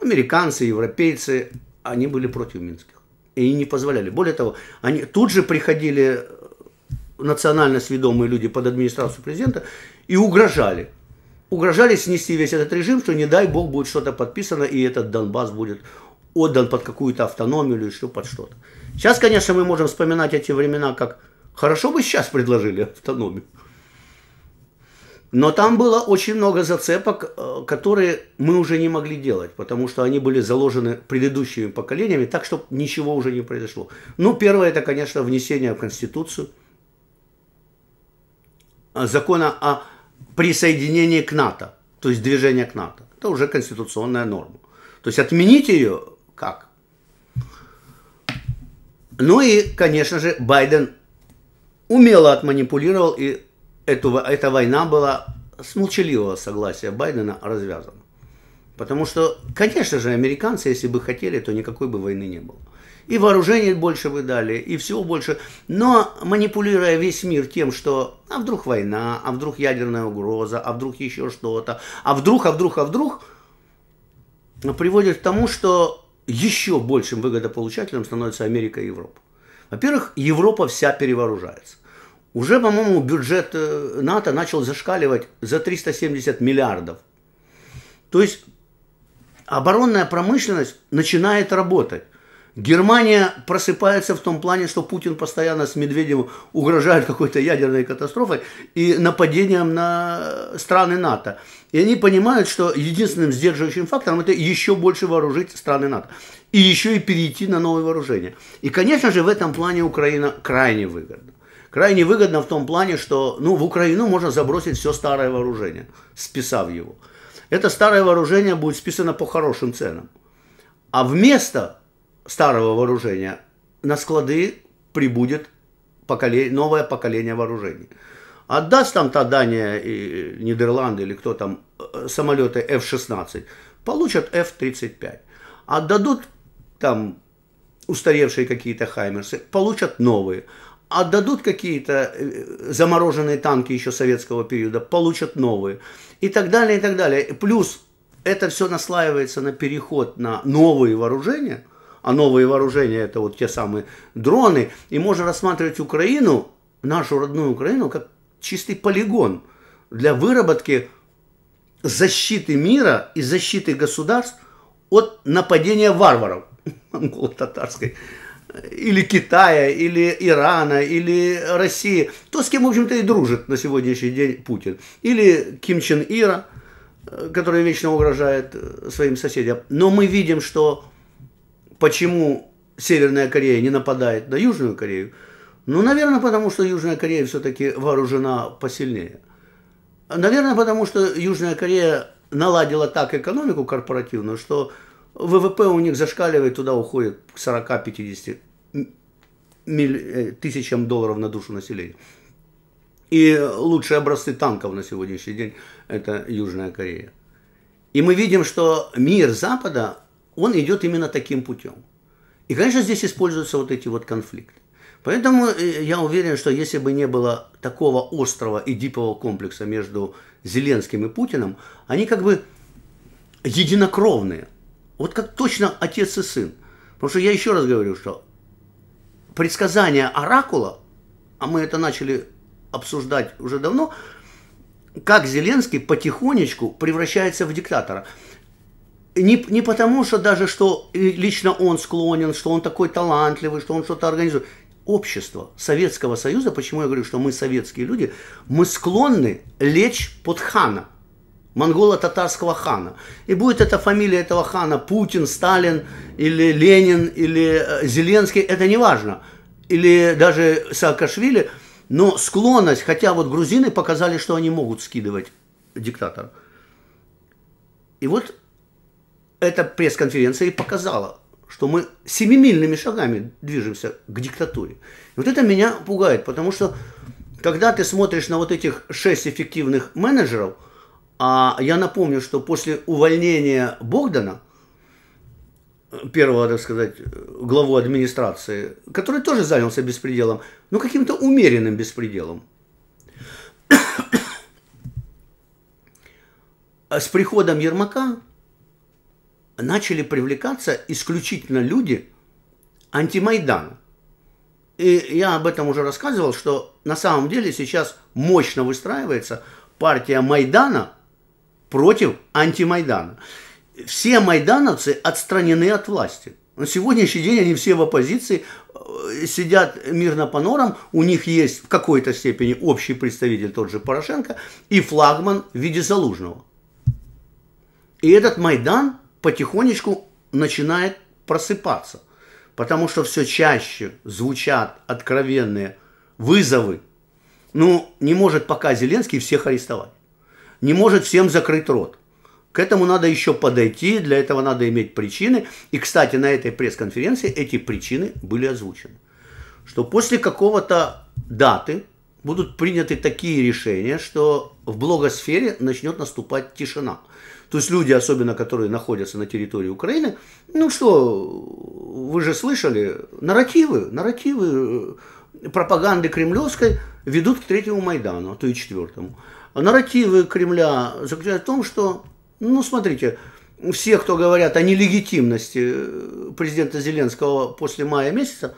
Американцы, европейцы, они были против Минских. И не позволяли. Более того, они тут же приходили национально сведомые люди под администрацию президента и угрожали. Угрожали снести весь этот режим, что не дай бог будет что-то подписано, и этот Донбасс будет отдан под какую-то автономию или еще под что-то. Сейчас, конечно, мы можем вспоминать эти времена, как хорошо бы сейчас предложили автономию. Но там было очень много зацепок, э, которые мы уже не могли делать, потому что они были заложены предыдущими поколениями, так, чтобы ничего уже не произошло. Ну, первое, это, конечно, внесение в Конституцию – Э, закона о присоединении к НАТО, то есть движение к НАТО. Это уже конституционная норма. То есть отменить ее как? Ну и, конечно же, Байден умело отманипулировал, и эту, эта война была с молчаливого согласия Байдена развязана. Потому что, конечно же, американцы, если бы хотели, то никакой бы войны не было и вооружений больше вы дали, и всего больше. Но манипулируя весь мир тем, что а вдруг война, а вдруг ядерная угроза, а вдруг еще что-то, а вдруг, а вдруг, а вдруг, приводит к тому, что еще большим выгодополучателем становится Америка и Европа. Во-первых, Европа вся перевооружается. Уже, по-моему, бюджет э, НАТО начал зашкаливать за 370 миллиардов. То есть оборонная промышленность начинает работать. Германия просыпается в том плане, что Путин постоянно с Медведевым угрожает какой-то ядерной катастрофой и нападением на страны НАТО. И они понимают, что единственным сдерживающим фактором это еще больше вооружить страны НАТО. И еще и перейти на новое вооружение. И, конечно же, в этом плане Украина крайне выгодна. Крайне выгодно в том плане, что ну, в Украину можно забросить все старое вооружение, списав его. Это старое вооружение будет списано по хорошим ценам. А вместо старого вооружения, на склады прибудет поколение, новое поколение вооружений. Отдаст там та Дания и Нидерланды или кто там э, самолеты F-16, получат F-35. Отдадут там устаревшие какие-то Хаймерсы, получат новые. Отдадут какие-то э, замороженные танки еще советского периода, получат новые. И так далее, и так далее. Плюс это все наслаивается на переход на новые вооружения – а новые вооружения это вот те самые дроны, и можно рассматривать Украину, нашу родную Украину, как чистый полигон для выработки защиты мира и защиты государств от нападения варваров [LAUGHS] монголо-татарской или Китая, или Ирана, или России, то, с кем, в общем-то, и дружит на сегодняшний день Путин. Или Ким Чен Ира, который вечно угрожает своим соседям. Но мы видим, что Почему Северная Корея не нападает на Южную Корею? Ну, наверное, потому что Южная Корея все-таки вооружена посильнее. Наверное, потому что Южная Корея наладила так экономику корпоративную, что ВВП у них зашкаливает, туда уходит к 40-50 э, тысячам долларов на душу населения. И лучшие образцы танков на сегодняшний день – это Южная Корея. И мы видим, что мир Запада он идет именно таким путем. И, конечно, здесь используются вот эти вот конфликты. Поэтому э, я уверен, что если бы не было такого острого и дипового комплекса между Зеленским и Путиным, они как бы единокровные. Вот как точно отец и сын. Потому что я еще раз говорю, что предсказание оракула, а мы это начали обсуждать уже давно, как Зеленский потихонечку превращается в диктатора не, не потому, что даже что лично он склонен, что он такой талантливый, что он что-то организует. Общество Советского Союза, почему я говорю, что мы советские люди, мы склонны лечь под хана, монголо-татарского хана. И будет эта фамилия этого хана Путин, Сталин или Ленин или э, Зеленский, это не важно. или даже Саакашвили, но склонность, хотя вот грузины показали, что они могут скидывать диктатора. И вот эта пресс-конференция и показала, что мы семимильными шагами движемся к диктатуре. И вот это меня пугает, потому что когда ты смотришь на вот этих шесть эффективных менеджеров, а я напомню, что после увольнения Богдана, первого, так сказать, главу администрации, который тоже занялся беспределом, но каким-то умеренным беспределом, [COUGHS] с приходом Ермака начали привлекаться исключительно люди антимайдана. И я об этом уже рассказывал, что на самом деле сейчас мощно выстраивается партия Майдана против антимайдана. Все майдановцы отстранены от власти. На сегодняшний день они все в оппозиции, э, сидят мирно по норам, у них есть в какой-то степени общий представитель, тот же Порошенко, и флагман в виде Залужного. И этот Майдан потихонечку начинает просыпаться, потому что все чаще звучат откровенные вызовы. Ну, не может пока Зеленский всех арестовать, не может всем закрыть рот. К этому надо еще подойти, для этого надо иметь причины. И, кстати, на этой пресс-конференции эти причины были озвучены. Что после какого-то даты будут приняты такие решения, что в блогосфере начнет наступать тишина. То есть люди, особенно которые находятся на территории Украины, ну что, вы же слышали, нарративы, нарративы э, пропаганды кремлевской ведут к третьему Майдану, а то и четвертому. Нарративы Кремля заключаются в том, что, ну смотрите, все, кто говорят о нелегитимности э, президента Зеленского после мая месяца,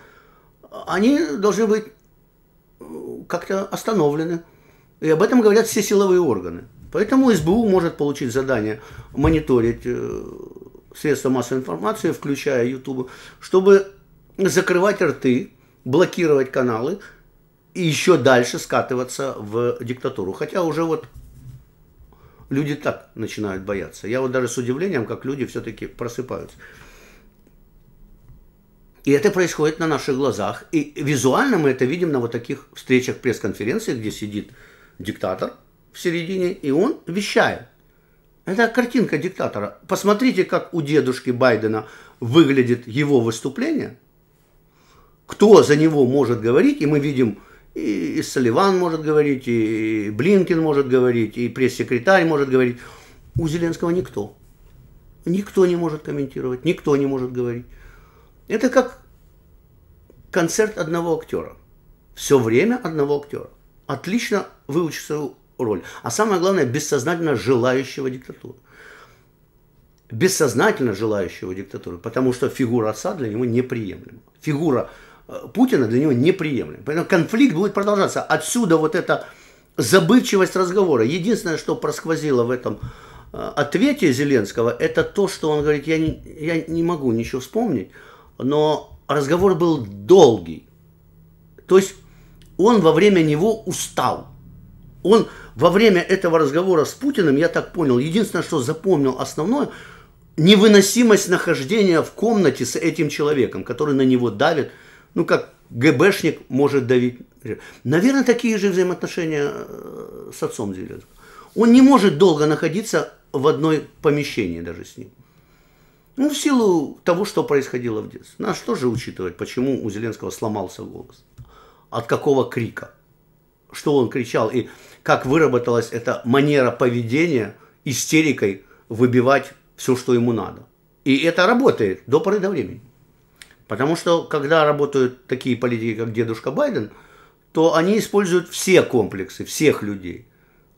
они должны быть э, как-то остановлены. И об этом говорят все силовые органы. Поэтому СБУ может получить задание мониторить э, средства массовой информации, включая YouTube, чтобы закрывать рты, блокировать каналы и еще дальше скатываться в диктатуру. Хотя уже вот люди так начинают бояться. Я вот даже с удивлением, как люди все-таки просыпаются. И это происходит на наших глазах. И визуально мы это видим на вот таких встречах, пресс-конференциях, где сидит диктатор – в середине, и он вещает. Это картинка диктатора. Посмотрите, как у дедушки Байдена выглядит его выступление. Кто за него может говорить, и мы видим, и Салливан может говорить, и Блинкин может говорить, и пресс-секретарь может говорить. У Зеленского никто. Никто не может комментировать, никто не может говорить. Это как концерт одного актера. Все время одного актера. Отлично выучится роль. А самое главное, бессознательно желающего диктатуры. Бессознательно желающего диктатуры, потому что фигура отца для него неприемлема. Фигура Путина для него неприемлема. Поэтому конфликт будет продолжаться. Отсюда вот эта забывчивость разговора. Единственное, что просквозило в этом э, ответе Зеленского, это то, что он говорит, я не, я не могу ничего вспомнить, но разговор был долгий. То есть он во время него устал. Он во время этого разговора с Путиным, я так понял, единственное, что запомнил основное, невыносимость нахождения в комнате с этим человеком, который на него давит, ну как ГБшник может давить. Наверное, такие же взаимоотношения э, с отцом Зеленского. Он не может долго находиться в одной помещении даже с ним. Ну, в силу того, что происходило в детстве. Нас тоже учитывать, почему у Зеленского сломался голос. От какого крика. Что он кричал. И как выработалась эта манера поведения истерикой выбивать все, что ему надо. И это работает до поры до времени. Потому что, когда работают такие политики, как дедушка Байден, то они используют все комплексы, всех людей.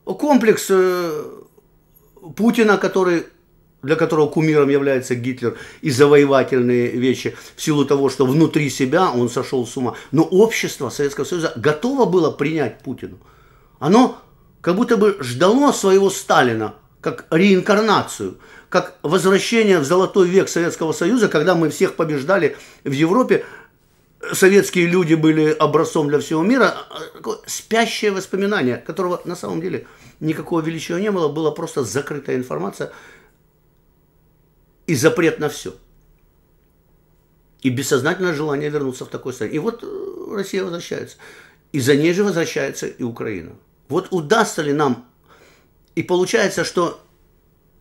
Комплекс э, Путина, который, для которого кумиром является Гитлер, и завоевательные вещи в силу того, что внутри себя он сошел с ума. Но общество Советского Союза готово было принять Путину – оно как будто бы ждало своего Сталина, как реинкарнацию, как возвращение в золотой век Советского Союза, когда мы всех побеждали в Европе, советские люди были образцом для всего мира, такое спящее воспоминание, которого на самом деле никакого величия не было, была просто закрытая информация и запрет на все. И бессознательное желание вернуться в такой состояние. И вот Россия возвращается. И за ней же возвращается и Украина. Вот удастся ли нам, и получается, что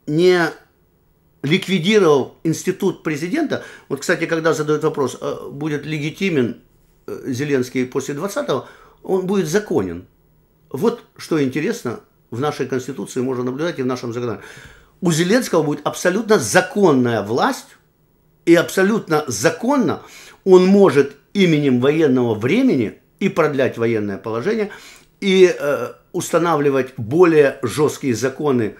не ликвидировав институт президента, вот, кстати, когда задают вопрос, а будет легитимен э, Зеленский после 20-го, он будет законен. Вот что интересно, в нашей Конституции можно наблюдать и в нашем законе. У Зеленского будет абсолютно законная власть, и абсолютно законно он может именем военного времени и продлять военное положение, и э, устанавливать более жесткие законы,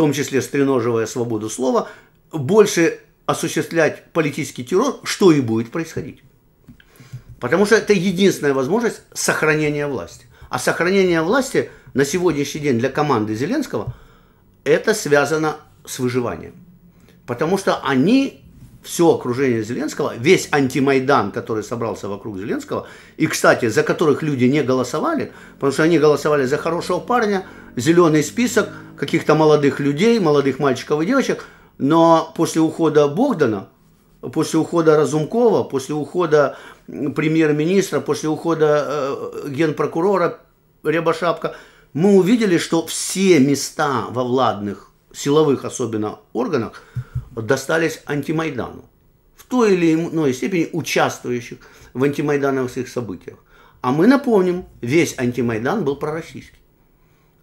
том числе стреноживая свободу слова, больше осуществлять политический террор, что и будет происходить. Потому что это единственная возможность сохранения власти. А сохранение власти на сегодняшний день для команды Зеленского это связано с выживанием. Потому что они, все окружение Зеленского, весь антимайдан, который собрался вокруг Зеленского, и, кстати, за которых люди не голосовали, потому что они голосовали за хорошего парня, зеленый список каких-то молодых людей, молодых мальчиков и девочек – но после ухода Богдана, после ухода Разумкова, после ухода премьер-министра, после ухода э, генпрокурора Рябошапка, мы увидели, что все места во владных, силовых особенно органах достались антимайдану. В той или иной степени участвующих в антимайдановских событиях. А мы напомним, весь антимайдан был пророссийский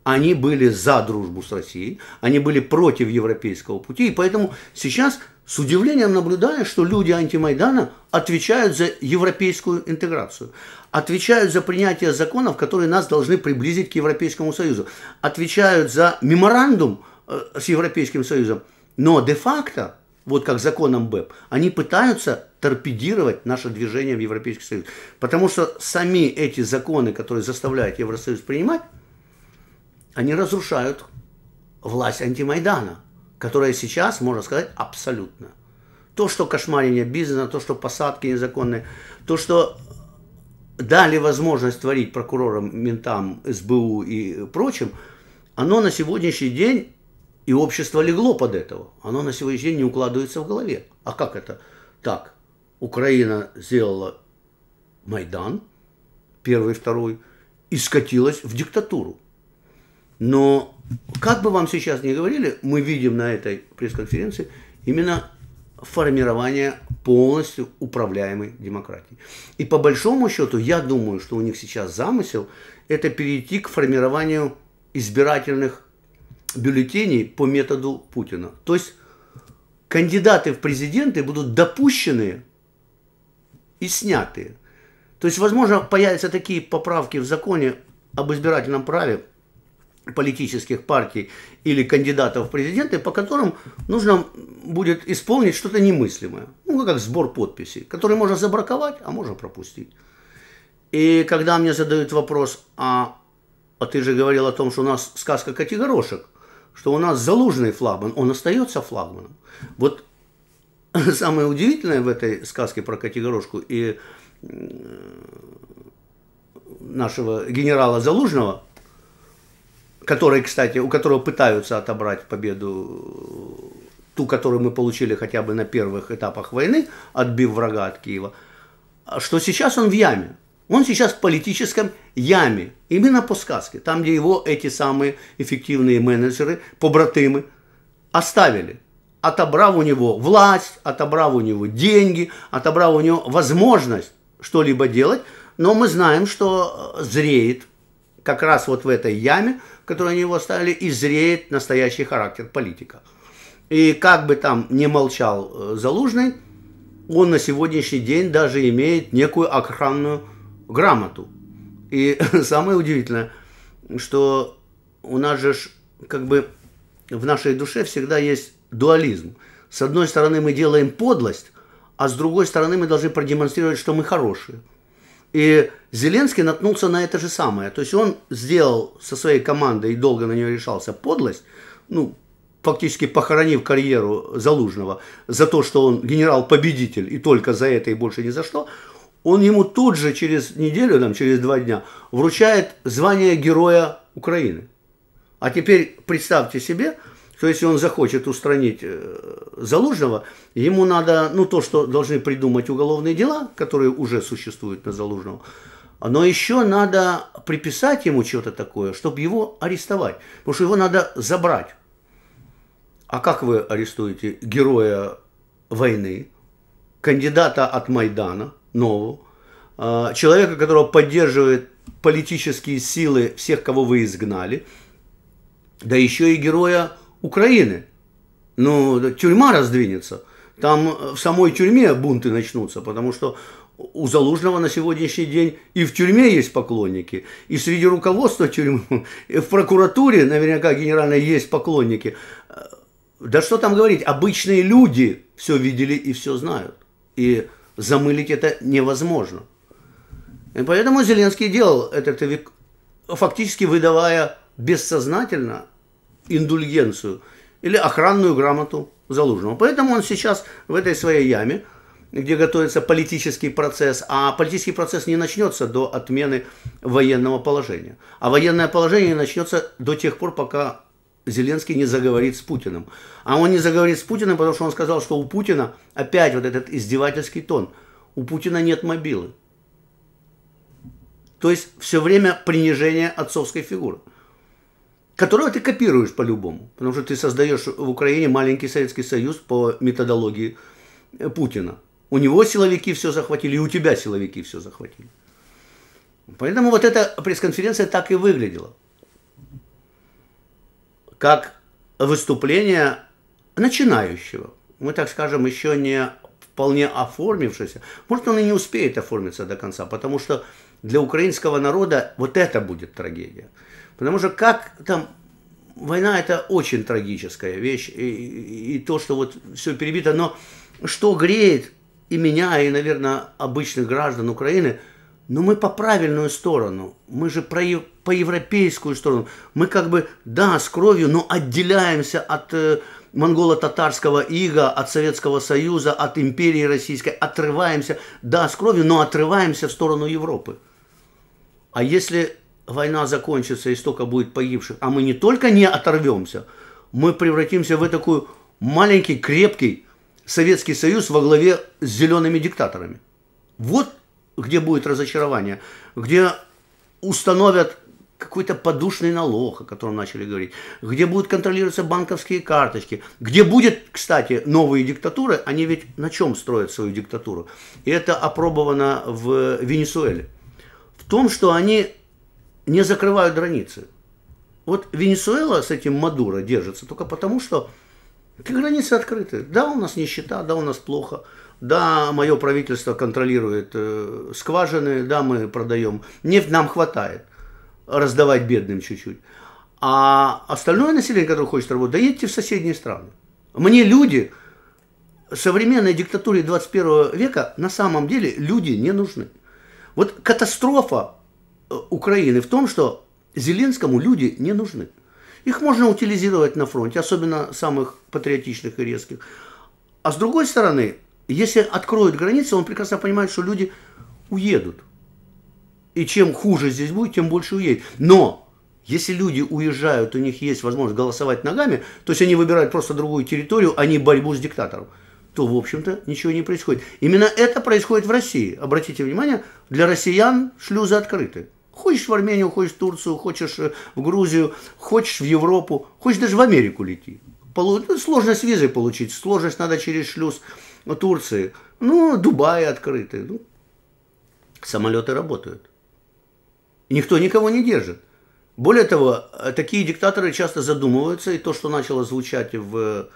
они были за дружбу с Россией, они были против европейского пути, и поэтому сейчас с удивлением наблюдаю, что люди антимайдана отвечают за европейскую интеграцию, отвечают за принятие законов, которые нас должны приблизить к Европейскому Союзу, отвечают за меморандум э, с Европейским Союзом, но де-факто, вот как законом БЭП, они пытаются торпедировать наше движение в Европейский Союз. Потому что сами эти законы, которые заставляют Евросоюз принимать, они разрушают власть антимайдана, которая сейчас, можно сказать, абсолютно. То, что кошмарение бизнеса, то, что посадки незаконные, то, что дали возможность творить прокурорам, ментам, СБУ и прочим, оно на сегодняшний день, и общество легло под этого, оно на сегодняшний день не укладывается в голове. А как это? Так, Украина сделала Майдан, первый, второй, и скатилась в диктатуру. Но как бы вам сейчас ни говорили, мы видим на этой пресс-конференции именно формирование полностью управляемой демократии. И по большому счету, я думаю, что у них сейчас замысел – это перейти к формированию избирательных бюллетеней по методу Путина. То есть кандидаты в президенты будут допущены и снятые. То есть, возможно, появятся такие поправки в законе об избирательном праве, политических партий или кандидатов в президенты, по которым нужно будет исполнить что-то немыслимое. Ну, как сбор подписей, который можно забраковать, а можно пропустить. И когда мне задают вопрос, а, а ты же говорил о том, что у нас сказка Котигорошек, что у нас залужный флагман, он остается флагманом. Вот [LAUGHS] самое удивительное в этой сказке про Котигорошку и нашего генерала Залужного – который, кстати, у которого пытаются отобрать победу, ту, которую мы получили хотя бы на первых этапах войны, отбив врага от Киева, что сейчас он в яме. Он сейчас в политическом яме, именно по сказке, там, где его эти самые эффективные менеджеры, побратимы, оставили, отобрав у него власть, отобрав у него деньги, отобрав у него возможность что-либо делать, но мы знаем, что зреет как раз вот в этой яме, которую они его оставили, и зреет настоящий характер политика. И как бы там не молчал э, Залужный, он на сегодняшний день даже имеет некую охранную грамоту. И [LAUGHS] самое удивительное, что у нас же как бы в нашей душе всегда есть дуализм. С одной стороны мы делаем подлость, а с другой стороны мы должны продемонстрировать, что мы хорошие. И Зеленский наткнулся на это же самое. То есть он сделал со своей командой и долго на нее решался подлость, ну, фактически похоронив карьеру Залужного за то, что он генерал-победитель и только за это и больше ни за что, он ему тут же через неделю, там, через два дня вручает звание Героя Украины. А теперь представьте себе, что если он захочет устранить э, Залужного, ему надо, ну, то, что должны придумать уголовные дела, которые уже существуют на Залужного, Но еще надо приписать ему что-то такое, чтобы его арестовать. Потому что его надо забрать. А как вы арестуете героя войны, кандидата от Майдана, нового, а, человека, которого поддерживает политические силы всех, кого вы изгнали, да еще и героя Украины. Ну, тюрьма раздвинется. Там в самой тюрьме бунты начнутся, потому что у Залужного на сегодняшний день и в тюрьме есть поклонники, и среди руководства тюрьмы, [LAUGHS] и в прокуратуре наверняка генерально есть поклонники. Да что там говорить, обычные люди все видели и все знают. И замылить это невозможно. И поэтому Зеленский делал это, фактически выдавая бессознательно индульгенцию или охранную грамоту Залужному. Поэтому он сейчас в этой своей яме – где готовится политический процесс, а политический процесс не начнется до отмены военного положения. А военное положение начнется до тех пор, пока Зеленский не заговорит с Путиным. А он не заговорит с Путиным, потому что он сказал, что у Путина опять вот этот издевательский тон. У Путина нет мобилы. То есть все время принижение отцовской фигуры, которую ты копируешь по-любому, потому что ты создаешь в Украине маленький Советский Союз по методологии Путина. У него силовики все захватили, и у тебя силовики все захватили. Поэтому вот эта пресс-конференция так и выглядела. Как выступление начинающего. Мы, так скажем, еще не вполне оформившийся. Может, он и не успеет оформиться до конца, потому что для украинского народа вот это будет трагедия. Потому что как там война это очень трагическая вещь, и, и, и то, что вот все перебито, но что греет и меня, и, наверное, обычных граждан Украины, но мы по правильную сторону, мы же про, по европейскую сторону. Мы как бы, да, с кровью, но отделяемся от э, монголо-татарского ига, от Советского Союза, от империи российской, отрываемся, да, с кровью, но отрываемся в сторону Европы. А если война закончится и столько будет погибших, а мы не только не оторвемся, мы превратимся в такой маленький, крепкий, Советский Союз во главе с зелеными диктаторами. Вот где будет разочарование, где установят какой-то подушный налог, о котором начали говорить, где будут контролироваться банковские карточки, где будет, кстати, новые диктатуры, они ведь на чем строят свою диктатуру? И это опробовано в Венесуэле. В том, что они не закрывают границы. Вот Венесуэла с этим Мадуро держится только потому, что Границы открыты. Да, у нас нищета, да, у нас плохо. Да, мое правительство контролирует э, скважины, да, мы продаем. Нефть нам хватает раздавать бедным чуть-чуть. А остальное население, которое хочет работать, да едьте в соседние страны. Мне люди, современной диктатуре 21 века, на самом деле люди не нужны. Вот катастрофа э, Украины в том, что Зеленскому люди не нужны. Их можно утилизировать на фронте, особенно самых патриотичных и резких. А с другой стороны, если откроют границы, он прекрасно понимает, что люди уедут. И чем хуже здесь будет, тем больше уедет. Но если люди уезжают, у них есть возможность голосовать ногами, то есть они выбирают просто другую территорию, а не борьбу с диктатором, то, в общем-то, ничего не происходит. Именно это происходит в России. Обратите внимание, для россиян шлюзы открыты. Хочешь в Армению, хочешь в Турцию, хочешь э, в Грузию, хочешь в Европу, хочешь даже в Америку. Полу... Ну, сложность визы получить, сложность надо через шлюз Турции. Ну, Дубай открытый. Ну, самолеты работают. Никто никого не держит. Более того, такие диктаторы часто задумываются, и то, что начало звучать в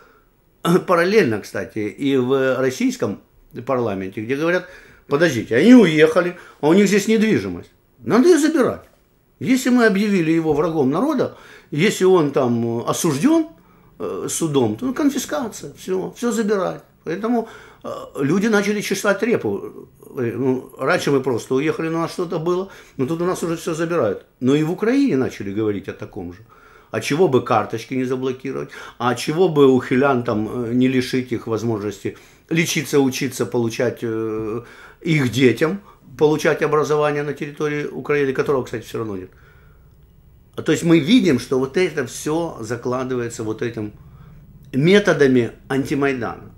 [CLEARS THROAT] параллельно, кстати, и в российском парламенте, где говорят, подождите, они уехали, а у них здесь недвижимость. Надо ее забирать. Если мы объявили его врагом народа, если он там осужден э, судом, то конфискация, все, все забирать. Поэтому э, люди начали чесать репу. Э, ну, раньше мы просто уехали, у нас что-то было, но тут у нас уже все забирают. Но и в Украине начали говорить о таком же. А чего бы карточки не заблокировать? А чего бы ухилян там э, не лишить их возможности лечиться, учиться, получать э, их детям – получать образование на территории Украины, которого, кстати, все равно нет. А То есть мы видим, что вот это все закладывается вот этим методами антимайдана.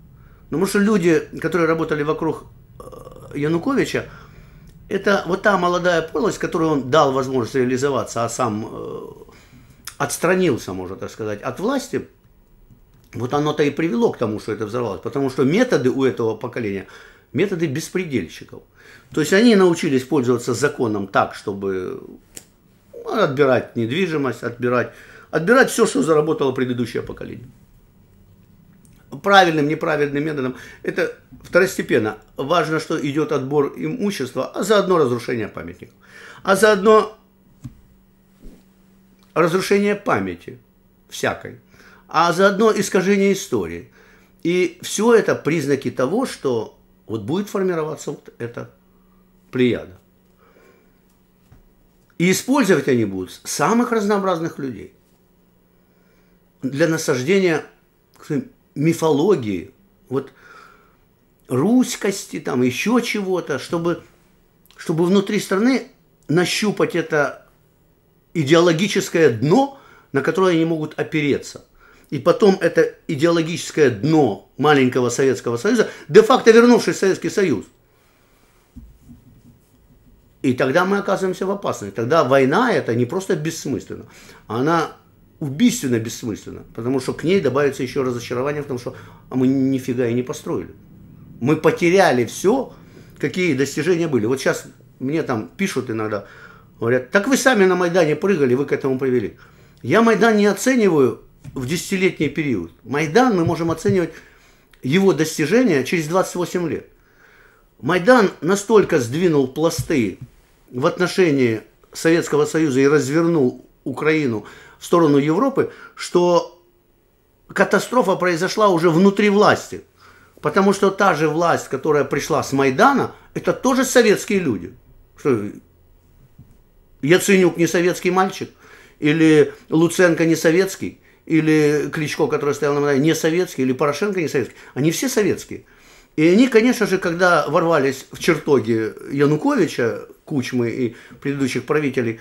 Ну, потому что люди, которые работали вокруг э, Януковича, это вот та молодая подлость, которую он дал возможность реализоваться, а сам э, отстранился, можно так сказать, от власти, вот оно-то и привело к тому, что это взорвалось. Потому что методы у этого поколения, методы беспредельщиков. То есть они научились пользоваться законом так, чтобы отбирать недвижимость, отбирать, отбирать все, что заработало предыдущее поколение. Правильным, неправильным методом это второстепенно. Важно, что идет отбор имущества, а заодно разрушение памятников. А заодно разрушение памяти всякой, а заодно искажение истории. И все это признаки того, что вот будет формироваться вот эта плеяда. И использовать они будут самых разнообразных людей для насаждения мифологии, вот руськости, там еще чего-то, чтобы, чтобы внутри страны нащупать это идеологическое дно, на которое они могут опереться. И потом это идеологическое дно маленького Советского Союза, де-факто вернувшись Советский Союз. И тогда мы оказываемся в опасности. Тогда война это не просто бессмысленно, она убийственно бессмысленна, потому что к ней добавится еще разочарование том, что а мы нифига и не построили. Мы потеряли все, какие достижения были. Вот сейчас мне там пишут иногда, Говорят, так вы сами на Майдане прыгали, вы к этому привели. Я Майдан не оцениваю в десятилетний период. Майдан мы можем оценивать его достижения через 28 лет. Майдан настолько сдвинул пласты в отношении Советского Союза и развернул Украину в сторону Европы, что катастрофа произошла уже внутри власти. Потому что та же власть, которая пришла с Майдана, это тоже советские люди. Что, Яценюк не советский мальчик, или Луценко не советский, или Кличко, который стоял на Майдане, не советский, или Порошенко не советский. Они все советские. И они, конечно же, когда ворвались в чертоги Януковича, Кучмы и предыдущих правителей,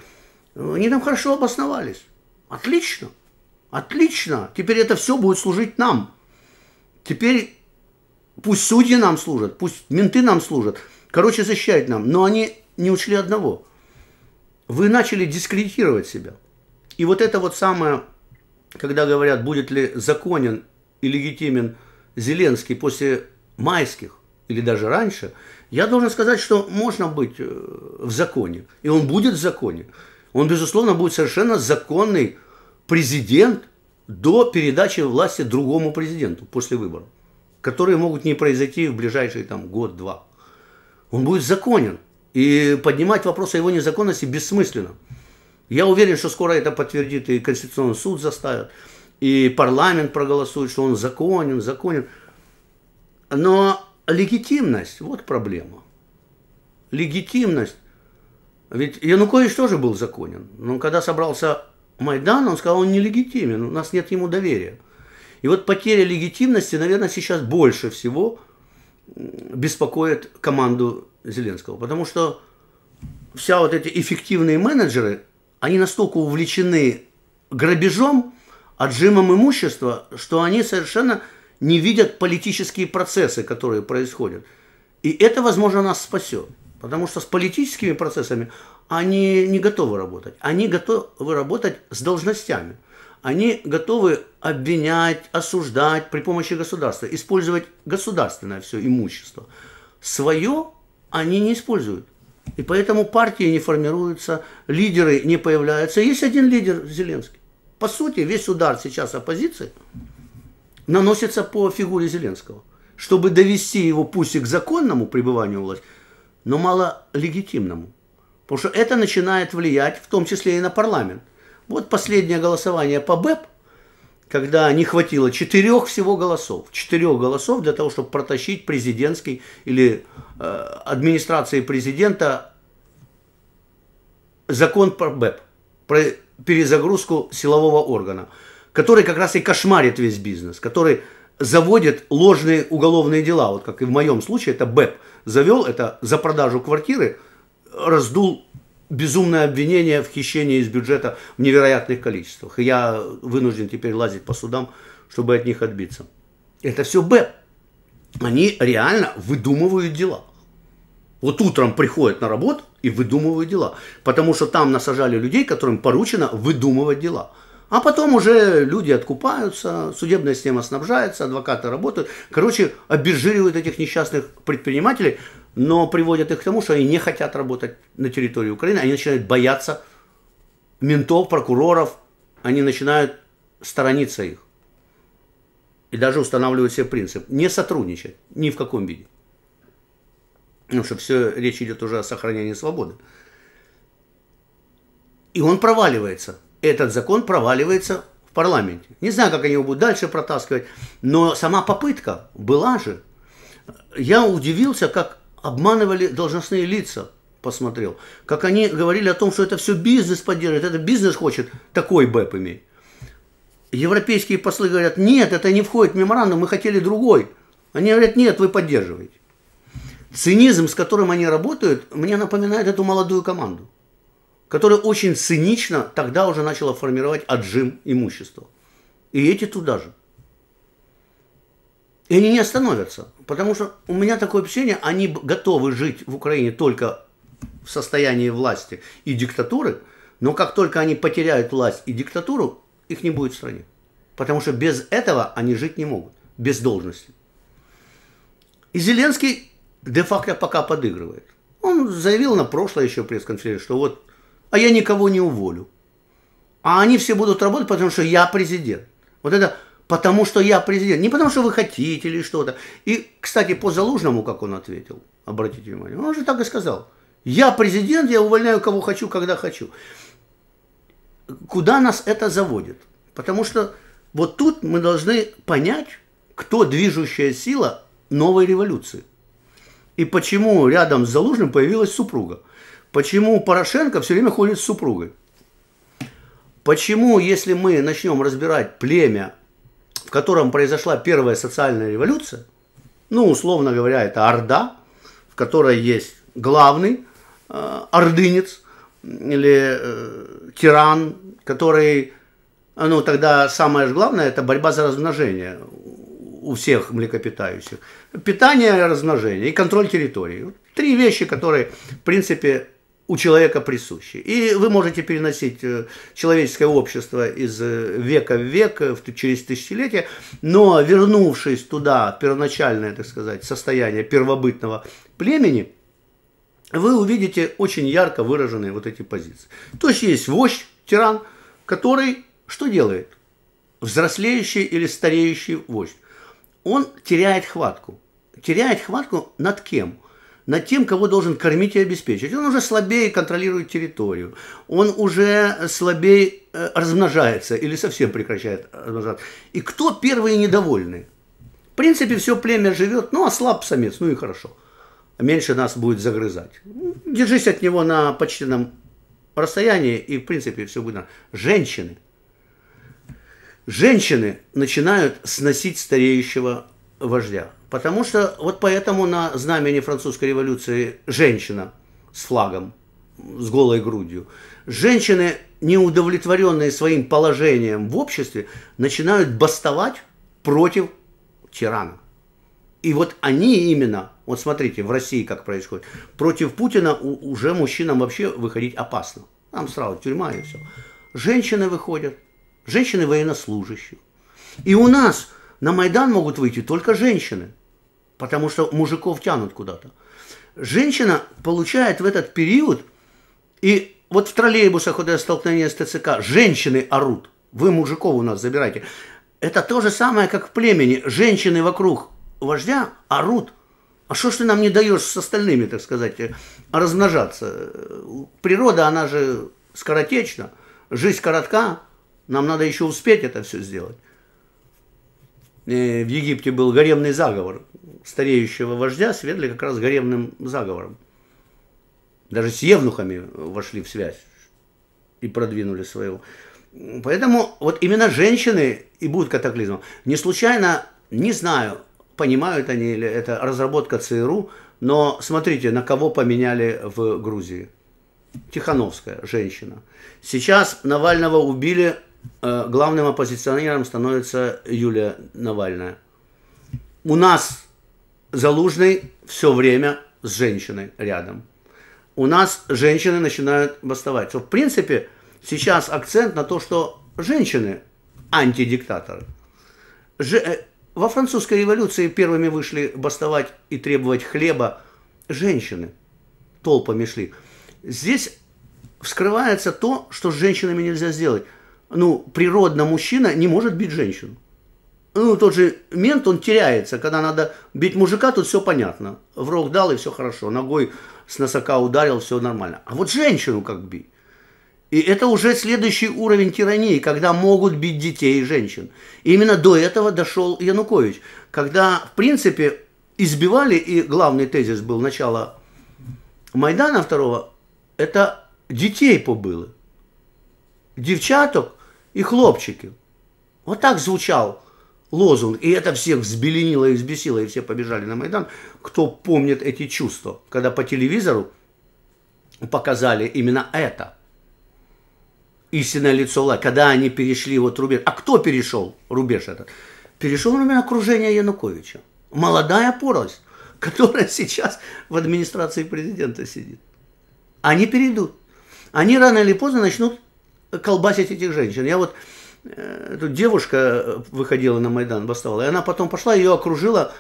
они там хорошо обосновались. Отлично. Отлично. Теперь это все будет служить нам. Теперь пусть судьи нам служат, пусть менты нам служат. Короче, защищают нам. Но они не учли одного – вы начали дискредитировать себя. И вот это вот самое, когда говорят, будет ли законен и легитимен Зеленский после майских или даже раньше, я должен сказать, что можно быть э, в законе, и он будет в законе. Он, безусловно, будет совершенно законный президент до передачи власти другому президенту после выборов, которые могут не произойти в ближайший там, год-два. Он будет законен. И поднимать вопрос о его незаконности бессмысленно. Я уверен, что скоро это подтвердит и Конституционный суд заставит, и парламент проголосует, что он законен, законен. Но легитимность, вот проблема. Легитимность. Ведь Янукович тоже был законен. Но когда собрался Майдан, он сказал, он нелегитимен, у нас нет ему доверия. И вот потеря легитимности, наверное, сейчас больше всего беспокоит команду Зеленского. Потому что вся вот эти эффективные менеджеры, они настолько увлечены грабежом, отжимом имущества, что они совершенно не видят политические процессы, которые происходят. И это, возможно, нас спасет. Потому что с политическими процессами они не готовы работать. Они готовы работать с должностями. Они готовы обвинять, осуждать при помощи государства, использовать государственное все имущество. Свое они не используют. И поэтому партии не формируются, лидеры не появляются. Есть один лидер Зеленский. По сути, весь удар сейчас оппозиции наносится по фигуре Зеленского, чтобы довести его пусть и к законному пребыванию власти, но мало легитимному. Потому что это начинает влиять в том числе и на парламент. Вот последнее голосование по БЭП когда не хватило четырех всего голосов, четырех голосов для того, чтобы протащить президентский или э, администрации президента закон про БЭП, про перезагрузку силового органа, который как раз и кошмарит весь бизнес, который заводит ложные уголовные дела, вот как и в моем случае, это БЭП завел, это за продажу квартиры, раздул безумное обвинение в хищении из бюджета в невероятных количествах. И я вынужден теперь лазить по судам, чтобы от них отбиться. Это все Б. Они реально выдумывают дела. Вот утром приходят на работу и выдумывают дела. Потому что там насажали людей, которым поручено выдумывать дела. А потом уже люди откупаются, судебная система снабжается, адвокаты работают. Короче, обезжиривают этих несчастных предпринимателей, но приводят их к тому, что они не хотят работать на территории Украины, они начинают бояться ментов, прокуроров, они начинают сторониться их. И даже устанавливают себе принцип не сотрудничать ни в каком виде. Ну, что все, речь идет уже о сохранении свободы. И он проваливается – этот закон проваливается в парламенте. Не знаю, как они его будут дальше протаскивать, но сама попытка была же. Я удивился, как обманывали должностные лица, посмотрел. Как они говорили о том, что это все бизнес поддерживает, это бизнес хочет такой БЭП иметь. Европейские послы говорят, нет, это не входит в меморандум, мы хотели другой. Они говорят, нет, вы поддерживаете. Цинизм, с которым они работают, мне напоминает эту молодую команду которая очень цинично тогда уже начала формировать отжим имущества. И эти туда же. И они не остановятся, потому что у меня такое впечатление, они готовы жить в Украине только в состоянии власти и диктатуры, но как только они потеряют власть и диктатуру, их не будет в стране. Потому что без этого они жить не могут, без должности. И Зеленский де-факто пока подыгрывает. Он заявил на прошлой еще пресс-конференции, что вот а я никого не уволю. А они все будут работать, потому что я президент. Вот это потому что я президент. Не потому что вы хотите или что-то. И, кстати, по Залужному, как он ответил, обратите внимание, он же так и сказал. Я президент, я увольняю кого хочу, когда хочу. Куда нас это заводит? Потому что вот тут мы должны понять, кто движущая сила новой революции. И почему рядом с Залужным появилась супруга почему Порошенко все время ходит с супругой. Почему, если мы начнем разбирать племя, в котором произошла первая социальная революция, ну, условно говоря, это Орда, в которой есть главный э, ордынец или э, тиран, который, ну, тогда самое же главное, это борьба за размножение у всех млекопитающих. Питание, размножение и контроль территории. Три вещи, которые, в принципе, у человека присущи. И вы можете переносить э, человеческое общество из э, века в век, э, через тысячелетия, но вернувшись туда, первоначальное, так сказать, состояние первобытного племени, вы увидите очень ярко выраженные вот эти позиции. То есть есть вождь, тиран, который что делает? Взрослеющий или стареющий вождь. Он теряет хватку. Теряет хватку над кем? Над тем, кого должен кормить и обеспечить. Он уже слабее контролирует территорию, он уже слабее э, размножается или совсем прекращает размножаться. И кто первые недовольны? В принципе, все племя живет, ну, а слаб самец, ну и хорошо. Меньше нас будет загрызать. Держись от него на почтенном расстоянии, и, в принципе, все будет. Женщины. Женщины начинают сносить стареющего вождя. Потому что вот поэтому на знамени французской революции женщина с флагом, с голой грудью. Женщины, неудовлетворенные своим положением в обществе, начинают бастовать против тирана. И вот они именно, вот смотрите, в России как происходит, против Путина уже мужчинам вообще выходить опасно. Там сразу тюрьма и все. Женщины выходят, женщины военнослужащие. И у нас на Майдан могут выйти только женщины – потому что мужиков тянут куда-то. Женщина получает в этот период, и вот в троллейбусах, когда столкновение с ТЦК, женщины орут, вы мужиков у нас забирайте. Это то же самое, как в племени. Женщины вокруг вождя орут. А что ж ты нам не даешь с остальными, так сказать, размножаться? Природа, она же скоротечна, жизнь коротка, нам надо еще успеть это все сделать. Э, в Египте был гаремный заговор стареющего вождя, свергли как раз гаремным заговором. Даже с евнухами вошли в связь и продвинули своего. Поэтому вот именно женщины и будут катаклизмом. Не случайно, не знаю, понимают они или это разработка ЦРУ, но смотрите, на кого поменяли в Грузии. Тихановская, женщина. Сейчас Навального убили Э, главным оппозиционером становится Юлия Навальная. У нас Залужный все время с женщиной рядом, у нас женщины начинают бастовать. В принципе, сейчас акцент на то, что женщины антидиктаторы. Же, э, во французской революции первыми вышли бастовать и требовать хлеба женщины. Толпами шли. Здесь вскрывается то, что с женщинами нельзя сделать. Ну, природно мужчина не может бить женщину. Ну, тот же мент, он теряется. Когда надо бить мужика, тут все понятно. В рог дал, и все хорошо. Ногой с носока ударил, все нормально. А вот женщину как бить? И это уже следующий уровень тирании, когда могут бить детей и женщин. И именно до этого дошел Янукович, когда, в принципе, избивали, и главный тезис был начала Майдана второго, это детей побыло. Девчаток и хлопчики. Вот так звучал лозунг. И это всех взбеленило и взбесило, и все побежали на Майдан. Кто помнит эти чувства, когда по телевизору показали именно это. Истинное лицо власти. Когда они перешли вот рубеж. А кто перешел рубеж этот? Перешел именно окружение Януковича. Молодая поросль, которая сейчас в администрации президента сидит. Они перейдут. Они рано или поздно начнут колбасить этих женщин. Я вот тут девушка выходила на Майдан, бастовала, и она потом пошла, ее окружила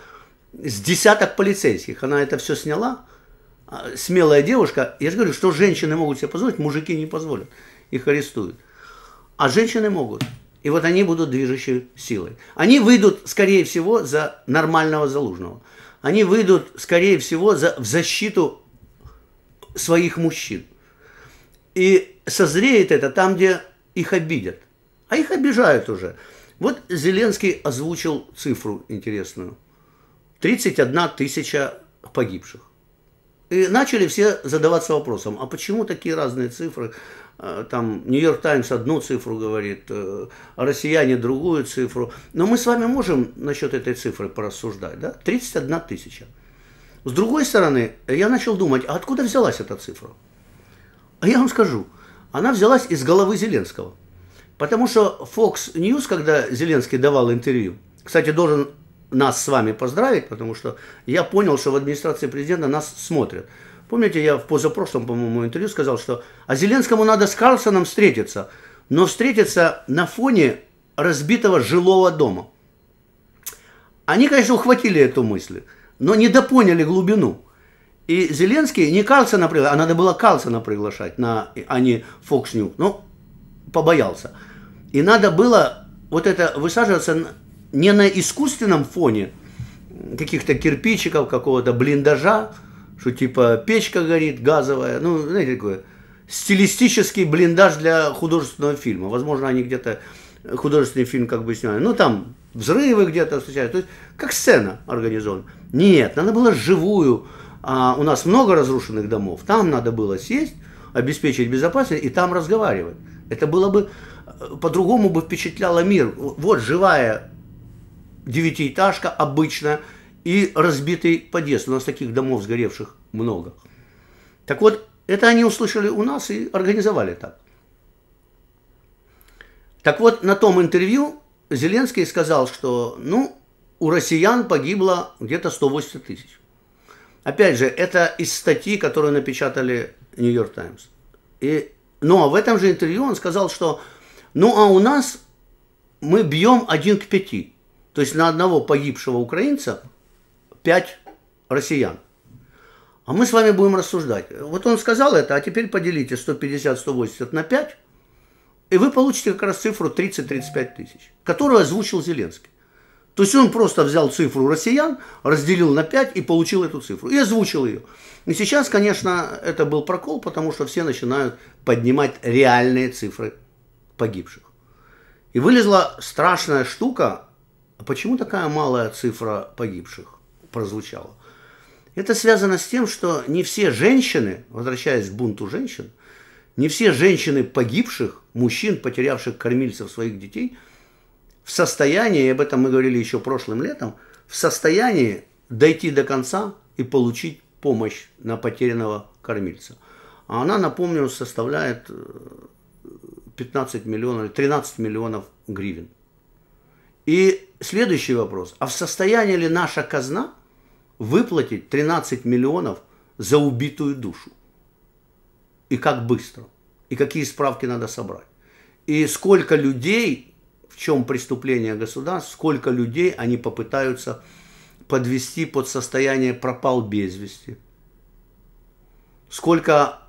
с десяток полицейских. Она это все сняла. А, смелая девушка. Я же говорю, что женщины могут себе позволить, мужики не позволят. Их арестуют. А женщины могут. И вот они будут движущей силой. Они выйдут, скорее всего, за нормального залужного. Они выйдут, скорее всего, за, в защиту своих мужчин. И созреет это там, где их обидят. А их обижают уже. Вот Зеленский озвучил цифру интересную. 31 тысяча погибших. И начали все задаваться вопросом, а почему такие разные цифры? А, там Нью-Йорк Таймс одну цифру говорит, а россияне другую цифру. Но мы с вами можем насчет этой цифры порассуждать. Да? 31 тысяча. С другой стороны, я начал думать, а откуда взялась эта цифра? А я вам скажу, она взялась из головы Зеленского. Потому что Fox News, когда Зеленский давал интервью, кстати, должен нас с вами поздравить, потому что я понял, что в администрации президента нас смотрят. Помните, я в позапрошлом, по-моему, интервью сказал, что а Зеленскому надо с Карлсоном встретиться, но встретиться на фоне разбитого жилого дома. Они, конечно, ухватили эту мысль, но не допоняли глубину. И Зеленский не Карлсона приглашать, а надо было Карлсона приглашать, на, а не Fox News. Ну, побоялся. И надо было вот это высаживаться не на искусственном фоне каких-то кирпичиков, какого-то блиндажа, что типа печка горит газовая, ну, знаете, такое, стилистический блиндаж для художественного фильма. Возможно, они где-то художественный фильм как бы сняли. Ну, там взрывы где-то встречаются. То есть, как сцена организована. Нет, надо было живую. А у нас много разрушенных домов. Там надо было сесть, обеспечить безопасность и там разговаривать. Это было бы по-другому бы впечатляло мир. Вот живая девятиэтажка обычно и разбитый подъезд. У нас таких домов сгоревших много. Так вот, это они услышали у нас и организовали так. Так вот, на том интервью Зеленский сказал, что ну, у россиян погибло где-то 180 тысяч. Опять же, это из статьи, которую напечатали Нью-Йорк Таймс. И, но в этом же интервью он сказал, что ну, а у нас мы бьем один к пяти. То есть на одного погибшего украинца пять россиян. А мы с вами будем рассуждать. Вот он сказал это, а теперь поделите 150-180 на 5, и вы получите как раз цифру 30-35 тысяч, которую озвучил Зеленский. То есть он просто взял цифру россиян, разделил на 5 и получил эту цифру. И озвучил ее. И сейчас, конечно, это был прокол, потому что все начинают поднимать реальные цифры погибших. И вылезла страшная штука, почему такая малая цифра погибших прозвучала? Это связано с тем, что не все женщины, возвращаясь к бунту женщин, не все женщины погибших, мужчин, потерявших кормильцев своих детей, в состоянии, и об этом мы говорили еще прошлым летом, в состоянии дойти до конца и получить помощь на потерянного кормильца. А она, напомню, составляет э, 15 миллионов, 13 миллионов гривен. И следующий вопрос. А в состоянии ли наша казна выплатить 13 миллионов за убитую душу. И как быстро. И какие справки надо собрать. И сколько людей, в чем преступление государств, сколько людей они попытаются подвести под состояние пропал без вести. Сколько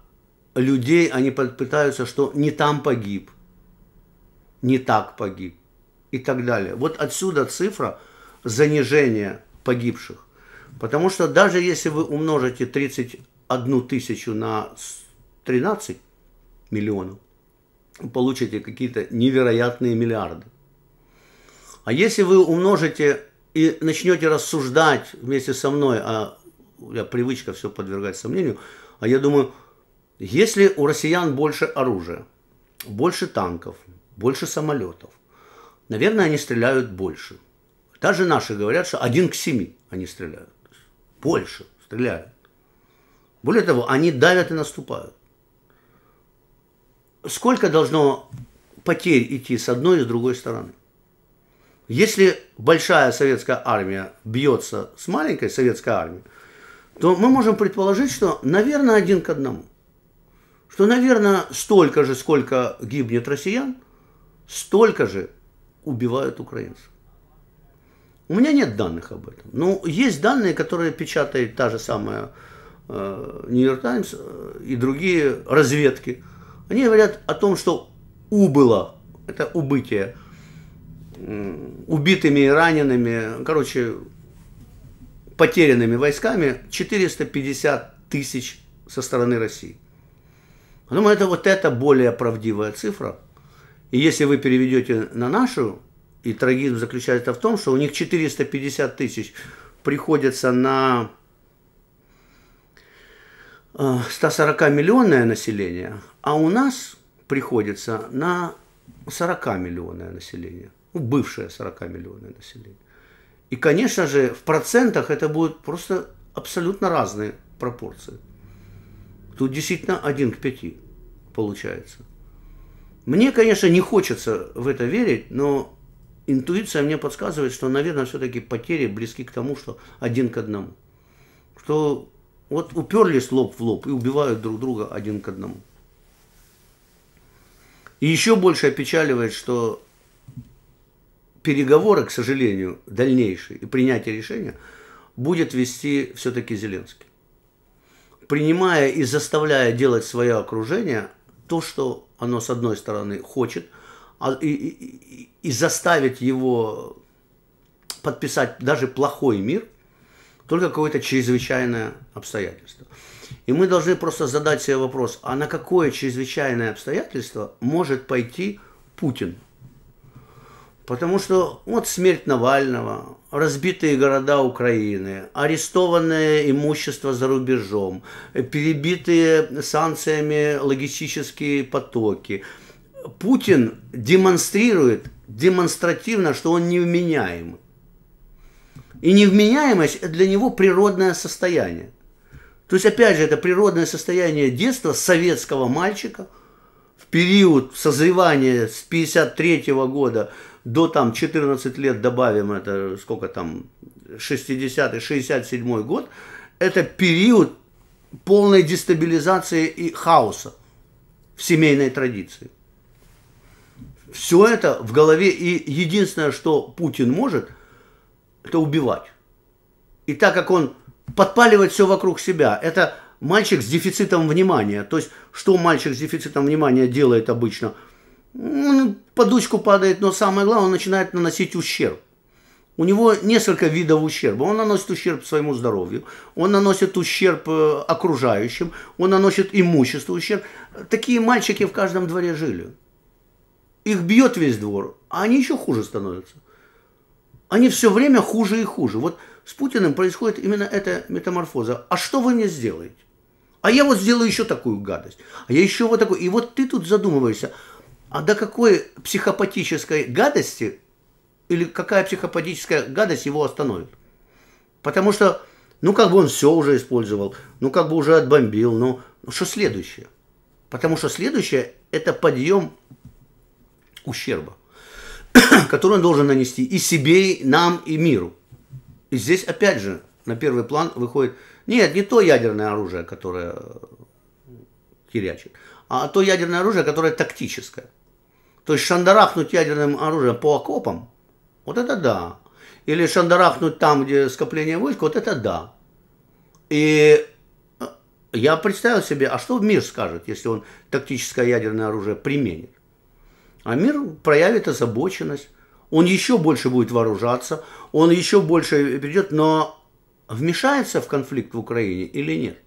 людей они попытаются, что не там погиб, не так погиб и так далее. Вот отсюда цифра занижения погибших. Потому что даже если вы умножите 31 тысячу на 13 миллионов, получите какие-то невероятные миллиарды. А если вы умножите и начнете рассуждать вместе со мной, а я привычка все подвергать сомнению, а я думаю, если у россиян больше оружия, больше танков, больше самолетов, наверное, они стреляют больше. Даже наши говорят, что один к семи они стреляют. Больше стреляют. Более того, они давят и наступают. Сколько должно потерь идти с одной и с другой стороны? Если большая советская армия бьется с маленькой советской армией, то мы можем предположить, что, наверное, один к одному. Что, наверное, столько же, сколько гибнет россиян, столько же убивают украинцев. У меня нет данных об этом. Но есть данные, которые печатает та же самая Нью-Йорк э, Таймс э, и другие разведки. Они говорят о том, что убыло, это убытие, убитыми и ранеными, короче, потерянными войсками 450 тысяч со стороны России. Я думаю, это вот это более правдивая цифра. И если вы переведете на нашу, и трагизм заключается в том, что у них 450 тысяч приходится на 140 э, миллионное население, а у нас приходится на 40 миллионное население ну, бывшее 40-миллионное население. И, конечно же, в процентах это будут просто абсолютно разные пропорции. Тут действительно один к пяти получается. Мне, конечно, не хочется в это верить, но интуиция мне подсказывает, что, наверное, все-таки потери близки к тому, что один к одному. Что вот уперлись лоб в лоб и убивают друг друга один к одному. И еще больше опечаливает, что переговоры, к сожалению, дальнейшие и принятие решения будет вести все-таки Зеленский. Принимая и заставляя делать свое окружение то, что оно с одной стороны хочет, а, и, и, и заставить его подписать даже плохой мир, только какое-то чрезвычайное обстоятельство. И мы должны просто задать себе вопрос, а на какое чрезвычайное обстоятельство может пойти Путин – Потому что вот смерть Навального, разбитые города Украины, арестованное имущество за рубежом, перебитые санкциями логистические потоки. Путин демонстрирует демонстративно, что он невменяемый. И невменяемость для него природное состояние. То есть, опять же, это природное состояние детства советского мальчика в период созревания с 1953 года до там 14 лет добавим это, сколько там, 60-й, 67 год, это период полной дестабилизации и хаоса в семейной традиции. Все это в голове, и единственное, что Путин может, это убивать. И так как он подпаливает все вокруг себя, это мальчик с дефицитом внимания. То есть, что мальчик с дефицитом внимания делает обычно – он подушку падает, но самое главное, он начинает наносить ущерб. У него несколько видов ущерба. Он наносит ущерб своему здоровью, он наносит ущерб э, окружающим, он наносит имуществу ущерб. Такие мальчики в каждом дворе жили. Их бьет весь двор, а они еще хуже становятся. Они все время хуже и хуже. Вот с Путиным происходит именно эта метаморфоза. А что вы мне сделаете? А я вот сделаю еще такую гадость. А я еще вот такую. И вот ты тут задумываешься – а до какой психопатической гадости или какая психопатическая гадость его остановит? Потому что, ну, как бы он все уже использовал, ну, как бы уже отбомбил, ну, ну что следующее? Потому что следующее – это подъем ущерба, [COUGHS] который он должен нанести и себе, и нам, и миру. И здесь, опять же, на первый план выходит, нет, не то ядерное оружие, которое херячит, а то ядерное оружие, которое тактическое. То есть шандарахнуть ядерным оружием по окопам, вот это да. Или шандарахнуть там, где скопление войск, вот это да. И э, я представил себе, а что мир скажет, если он тактическое ядерное оружие применит? А мир проявит озабоченность, он еще больше будет вооружаться, он еще больше придет, но вмешается в конфликт в Украине или нет?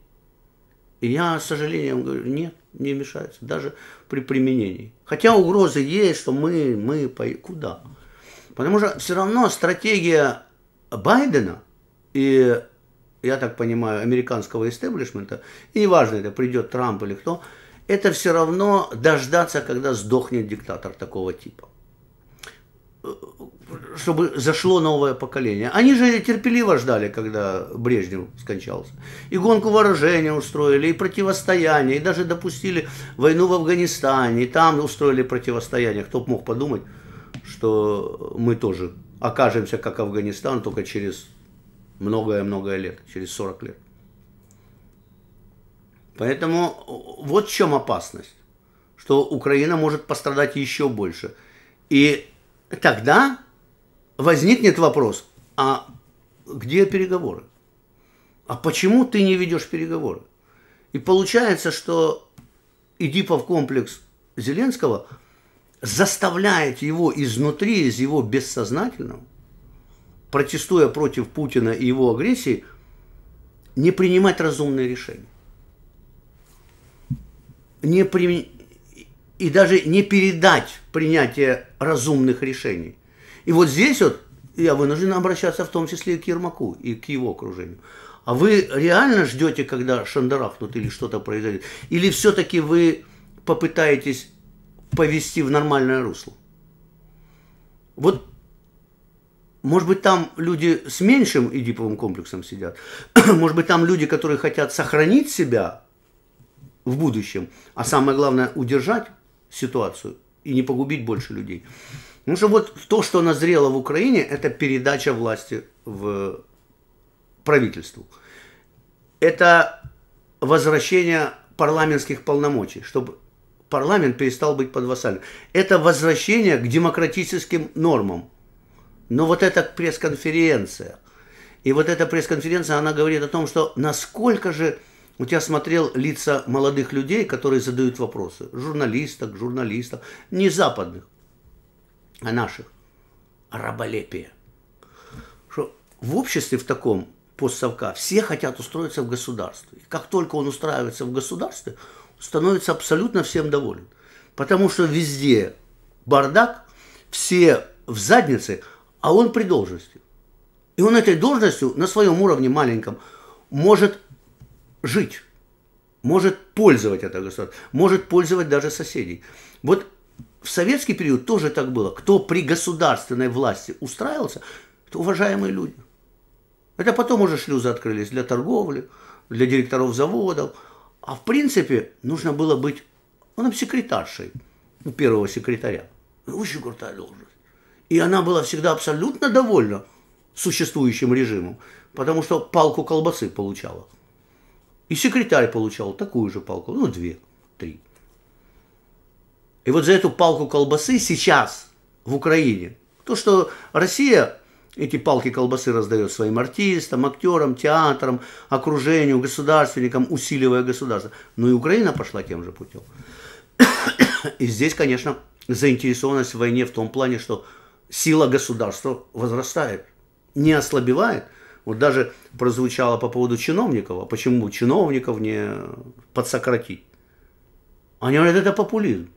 И я, с сожалением, говорю, нет, не вмешается, даже при применении. Хотя угрозы есть, что мы, мы, куда? Потому что все равно стратегия Байдена и, я так понимаю, американского истеблишмента, и неважно, это придет Трамп или кто, это все равно дождаться, когда сдохнет диктатор такого типа чтобы зашло новое поколение. Они же терпеливо ждали, когда Брежнев скончался. И гонку вооружения устроили, и противостояние, и даже допустили войну в Афганистане, и там устроили противостояние. Кто бы мог подумать, что мы тоже окажемся как Афганистан, только через многое-многое лет, через 40 лет. Поэтому вот в чем опасность, что Украина может пострадать еще больше. И тогда возникнет вопрос, а где переговоры? А почему ты не ведешь переговоры? И получается, что Эдипов комплекс Зеленского заставляет его изнутри, из его бессознательного, протестуя против Путина и его агрессии, не принимать разумные решения. Не при... И даже не передать принятие разумных решений – и вот здесь вот я вынужден обращаться в том числе и к Ермаку, и к его окружению. А вы реально ждете, когда шандарахнут или что-то произойдет? Или все-таки вы попытаетесь повести в нормальное русло? Вот, может быть, там люди с меньшим эдиповым комплексом сидят. [CLEARS THROAT] Может быть, там люди, которые хотят сохранить себя в будущем, а самое главное, удержать ситуацию и не погубить больше людей. Потому что вот то, что назрело в Украине, это передача власти в правительству. Это возвращение парламентских полномочий, чтобы парламент перестал быть подвассальным. Это возвращение к демократическим нормам. Но вот эта пресс-конференция, и вот эта пресс-конференция, она говорит о том, что насколько же... Вот я смотрел лица молодых людей, которые задают вопросы. Журналисток, журналистов, не западных о наших, раболепие. Что в обществе в таком постсовка все хотят устроиться в государстве. И как только он устраивается в государстве, становится абсолютно всем доволен. Потому что везде бардак, все в заднице, а он при должности. И он этой должностью на своем уровне маленьком может жить, может пользовать это государство, может пользовать даже соседей. Вот в советский период тоже так было. Кто при государственной власти устраивался, это уважаемые люди. Это потом уже шлюзы открылись для торговли, для директоров заводов. А в принципе нужно было быть ну, секретаршей у первого секретаря. Очень крутая должность. И она была всегда абсолютно довольна существующим режимом, потому что палку колбасы получала. И секретарь получал такую же палку, ну, две, три. И вот за эту палку колбасы сейчас в Украине, то, что Россия эти палки колбасы раздает своим артистам, актерам, театрам, окружению, государственникам, усиливая государство. Ну и Украина пошла тем же путем. [COUGHS] И здесь, конечно, заинтересованность в войне в том плане, что сила государства возрастает, не ослабевает. Вот даже прозвучало по поводу чиновников, а почему чиновников не подсократить? Они говорят, это популизм.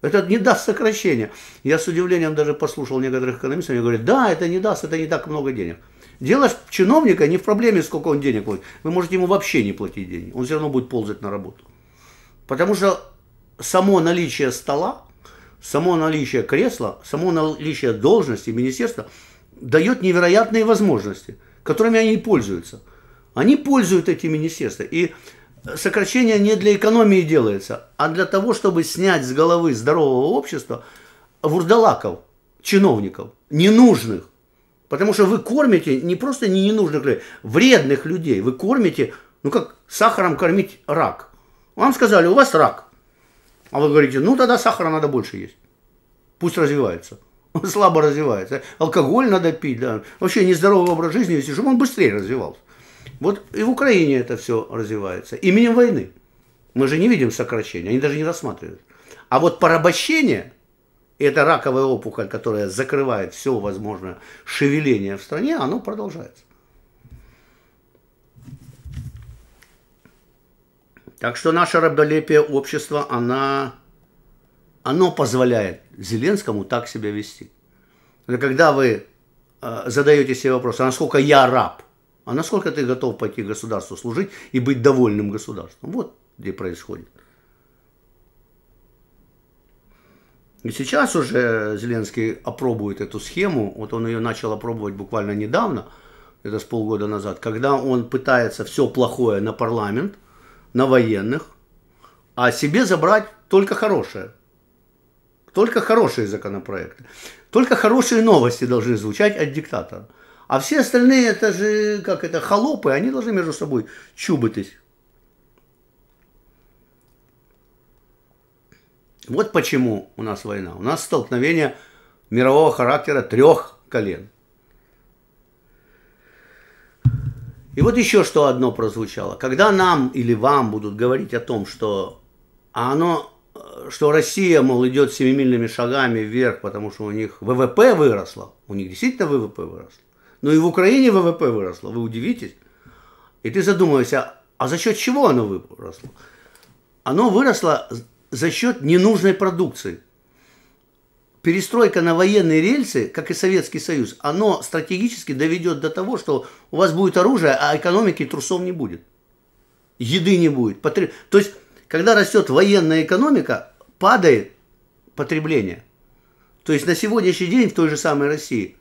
Это не даст сокращения. Я с удивлением даже послушал некоторых экономистов, они говорят, да, это не даст, это не так много денег. Дело чиновника не в проблеме, сколько он денег платит. Вы можете ему вообще не платить денег, он все равно будет ползать на работу. Потому что само наличие стола, само наличие кресла, само наличие должности министерства дает невероятные возможности, которыми они пользуются. Они пользуют эти министерства. И сокращение не для экономии делается, а для того, чтобы снять с головы здорового общества вурдалаков, чиновников, ненужных. Потому что вы кормите не просто не ненужных людей, вредных людей. Вы кормите, ну как сахаром кормить рак. Вам сказали, у вас рак. А вы говорите, ну тогда сахара надо больше есть. Пусть развивается. Слабо развивается. Алкоголь надо пить, да. Вообще нездоровый образ жизни вести, чтобы он быстрее развивался. Вот и в Украине это все развивается. Именем войны. Мы же не видим сокращения, они даже не рассматривают. А вот порабощение, это раковая опухоль, которая закрывает все возможное шевеление в стране, оно продолжается. Так что наше раболепие общества, она, оно позволяет Зеленскому так себя вести. Когда вы э, задаете себе вопрос, а насколько я раб, а насколько ты готов пойти государству служить и быть довольным государством, вот где происходит. И сейчас уже Зеленский опробует эту схему, вот он ее начал опробовать буквально недавно, это с полгода назад, когда он пытается все плохое на парламент, на военных, а себе забрать только хорошее. Только хорошие законопроекты. Только хорошие новости должны звучать от диктатора. А все остальные, это же, как это, холопы, они должны между собой чубытись. Вот почему у нас война. У нас столкновение мирового характера трех колен. И вот еще что одно прозвучало. Когда нам или вам будут говорить о том, что оно, что Россия, мол, идет семимильными шагами вверх, потому что у них ВВП выросло, у них действительно ВВП выросло, но и в Украине ВВП выросло, вы удивитесь. И ты задумываешься, а за счет чего оно выросло? Оно выросло за счет ненужной продукции. Перестройка на военные рельсы, как и Советский Союз, оно стратегически доведет до того, что у вас будет оружие, а экономики трусов не будет. Еды не будет. То есть, когда растет военная экономика, падает потребление. То есть на сегодняшний день в той же самой России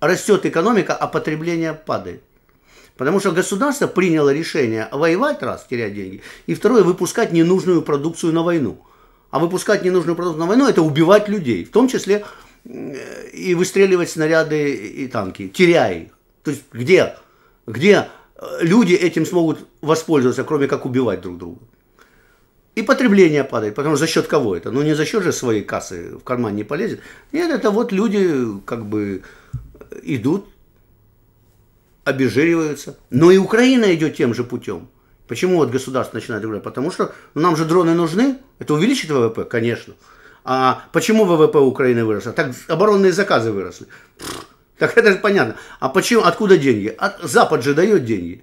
растет экономика, а потребление падает. Потому что государство приняло решение воевать, раз, терять деньги, и второе, выпускать ненужную продукцию на войну. А выпускать ненужную продукцию на войну – это убивать людей, в том числе и выстреливать снаряды и танки, теряя их. То есть где, где э, люди этим смогут воспользоваться, кроме как убивать друг друга. И потребление падает, потому что за счет кого это? Ну не за счет же своей кассы в карман не полезет. Нет, это вот люди как бы идут обезжириваются. Но и Украина идет тем же путем. Почему вот государство начинает говорить? Потому что ну, нам же дроны нужны. Это увеличит ВВП? Конечно. А почему ВВП Украины выросло? Так оборонные заказы выросли. так это же понятно. А почему, откуда деньги? От, Запад же дает деньги.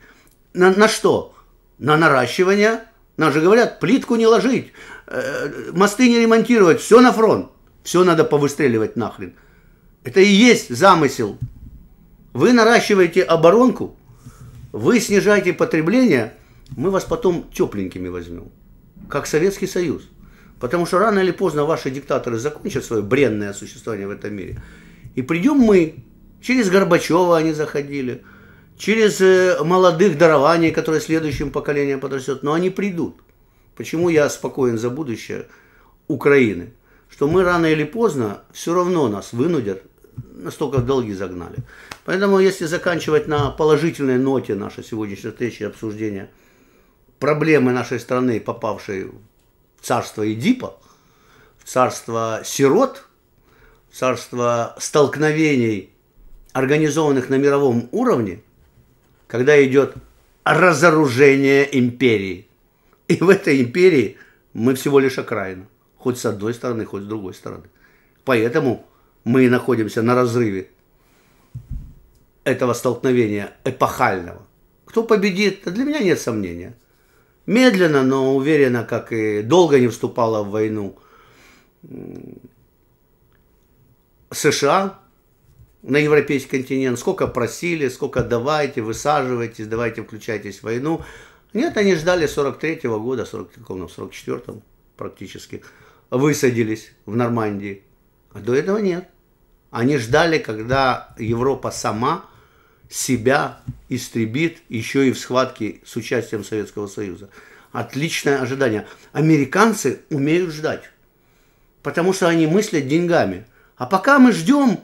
На, на что? На наращивание. Нам же говорят, плитку не ложить, э, мосты не ремонтировать, все на фронт. Все надо повыстреливать нахрен. Это и есть замысел вы наращиваете оборонку, вы снижаете потребление, мы вас потом тепленькими возьмем, как Советский Союз. Потому что рано или поздно ваши диктаторы закончат свое бренное существование в этом мире. И придем мы, через Горбачева они заходили, через э, молодых дарований, которые следующим поколением подрастет, но они придут. Почему я спокоен за будущее Украины? Что мы рано или поздно все равно нас вынудят настолько в долги загнали. Поэтому, если заканчивать на положительной ноте нашей сегодняшней встречи обсуждения проблемы нашей страны, попавшей в царство Эдипа, в царство сирот, в царство столкновений, организованных на мировом уровне, когда идет разоружение империи. И в этой империи мы всего лишь окраина. Хоть с одной стороны, хоть с другой стороны. Поэтому мы находимся на разрыве этого столкновения эпохального. Кто победит, для меня нет сомнения. Медленно, но уверенно, как и долго не вступала в войну США на европейский континент, сколько просили, сколько давайте, высаживайтесь, давайте включайтесь в войну. Нет, они ждали 43-го года, 40, 44-м практически, высадились в Нормандии. А до этого нет. Они ждали, когда Европа сама себя истребит еще и в схватке с участием Советского Союза. Отличное ожидание. Американцы умеют ждать, потому что они мыслят деньгами. А пока мы ждем,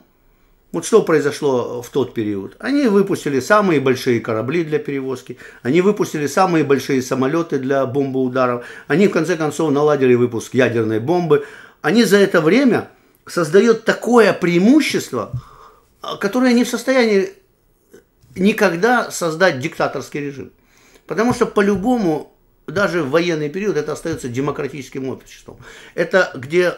Вот что произошло в тот период? Они выпустили самые большие корабли для перевозки, они выпустили самые большие самолеты для бомбоударов, они в конце концов наладили выпуск ядерной бомбы. Они за это время создают такое преимущество, которое не в состоянии никогда создать диктаторский режим. Потому что по-любому, даже в военный период, это остается демократическим обществом. Это где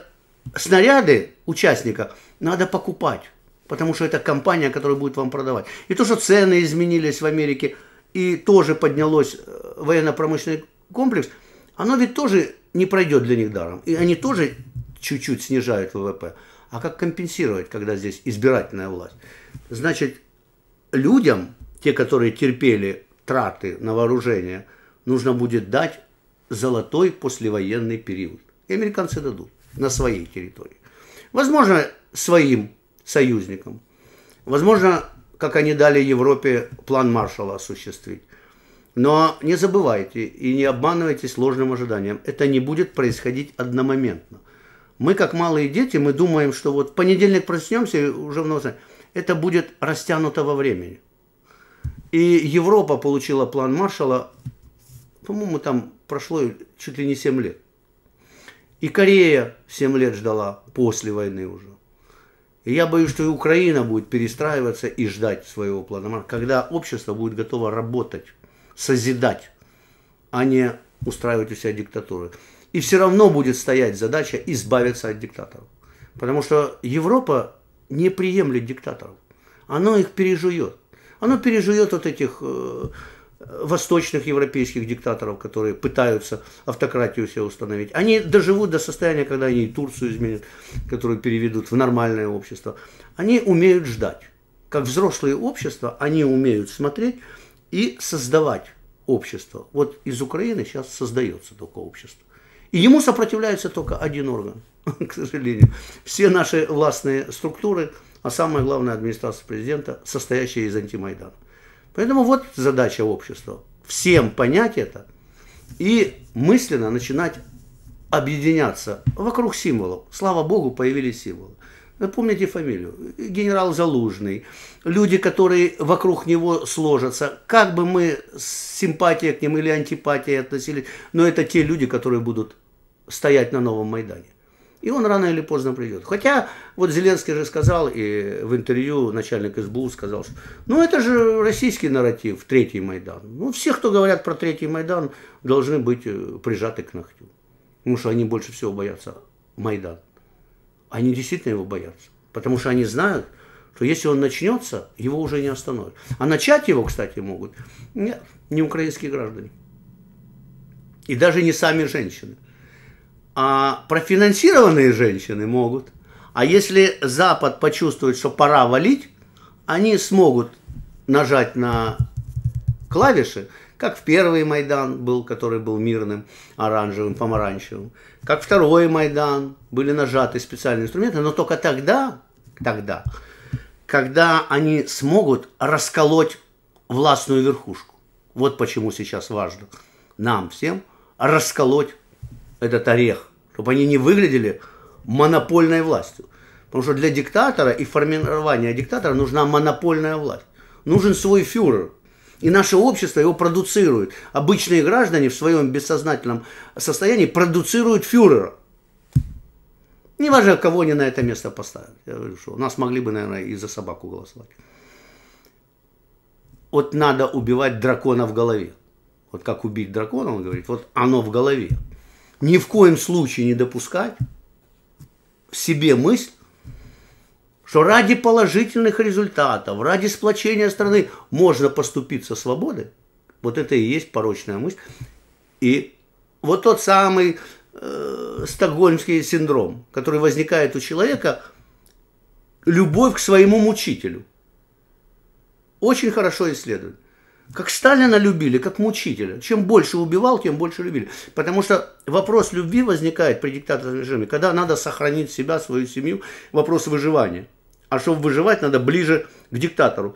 снаряды участника надо покупать потому что это компания, которая будет вам продавать. И то, что цены изменились в Америке, и тоже поднялось э, военно-промышленный комплекс, оно ведь тоже не пройдет для них даром. И они тоже чуть-чуть снижают ВВП. А как компенсировать, когда здесь избирательная власть? Значит, людям, те, которые терпели траты на вооружение, нужно будет дать золотой послевоенный период. И американцы дадут на своей территории. Возможно, своим союзникам. Возможно, как они дали Европе план Маршалла осуществить. Но не забывайте и не обманывайтесь ложным ожиданием. Это не будет происходить одномоментно. Мы, как малые дети, мы думаем, что вот в понедельник проснемся и уже в новостях. Это будет растянуто во времени. И Европа получила план Маршалла, по-моему, там прошло чуть ли не 7 лет. И Корея 7 лет ждала после войны уже. И я боюсь, что и Украина будет перестраиваться и ждать своего плана, когда общество будет готово работать, созидать, а не устраивать у себя диктатуры. И все равно будет стоять задача избавиться от диктаторов. Потому что Европа не приемлет диктаторов. Оно их пережует. Оно пережует вот этих э, восточных европейских диктаторов, которые пытаются автократию себе установить. Они доживут до состояния, когда они и Турцию изменят, которую переведут в нормальное общество. Они умеют ждать. Как взрослые общества, они умеют смотреть и создавать общество. Вот из Украины сейчас создается только общество. И ему сопротивляется только один орган, [LAUGHS] к сожалению. Все наши властные структуры, а самое главное администрация президента, состоящая из антимайдана. Поэтому вот задача общества. Всем понять это и мысленно начинать объединяться вокруг символов. Слава Богу, появились символы. Вы помните фамилию? Генерал Залужный. Люди, которые вокруг него сложатся. Как бы мы с симпатией к ним или антипатией относились, но это те люди, которые будут стоять на новом Майдане. И он рано или поздно придет. Хотя вот Зеленский же сказал, и в интервью начальник СБУ сказал, что ну это же российский нарратив, третий Майдан. Ну все, кто говорят про третий Майдан, должны быть э, прижаты к ногтю. Потому что они больше всего боятся Майдан. Они действительно его боятся. Потому что они знают, что если он начнется, его уже не остановят. А начать его, кстати, могут нет, не украинские граждане. И даже не сами женщины. А профинансированные женщины могут. А если Запад почувствует, что пора валить, они смогут нажать на клавиши, как в первый Майдан был, который был мирным, оранжевым, помаранчевым, как второй Майдан, были нажаты специальные инструменты, но только тогда, тогда, когда они смогут расколоть властную верхушку. Вот почему сейчас важно нам всем расколоть этот орех, чтобы они не выглядели монопольной властью. Потому что для диктатора и формирования диктатора нужна монопольная власть. Нужен свой фюрер. И наше общество его продуцирует. Обычные граждане в своем бессознательном состоянии продуцируют фюрера. Неважно, кого они на это место поставят. Я говорю, что нас могли бы, наверное, и за собаку голосовать. Вот надо убивать дракона в голове. Вот как убить дракона, он говорит, вот оно в голове ни в коем случае не допускать в себе мысль, что ради положительных результатов, ради сплочения страны можно поступить со свободой. Вот это и есть порочная мысль. И вот тот самый э, стокгольмский синдром, который возникает у человека, любовь к своему мучителю. Очень хорошо исследует. Как Сталина любили, как мучителя. Чем больше убивал, тем больше любили. Потому что вопрос любви возникает при диктаторском режиме, когда надо сохранить себя, свою семью, вопрос выживания. А чтобы выживать, надо ближе к диктатору,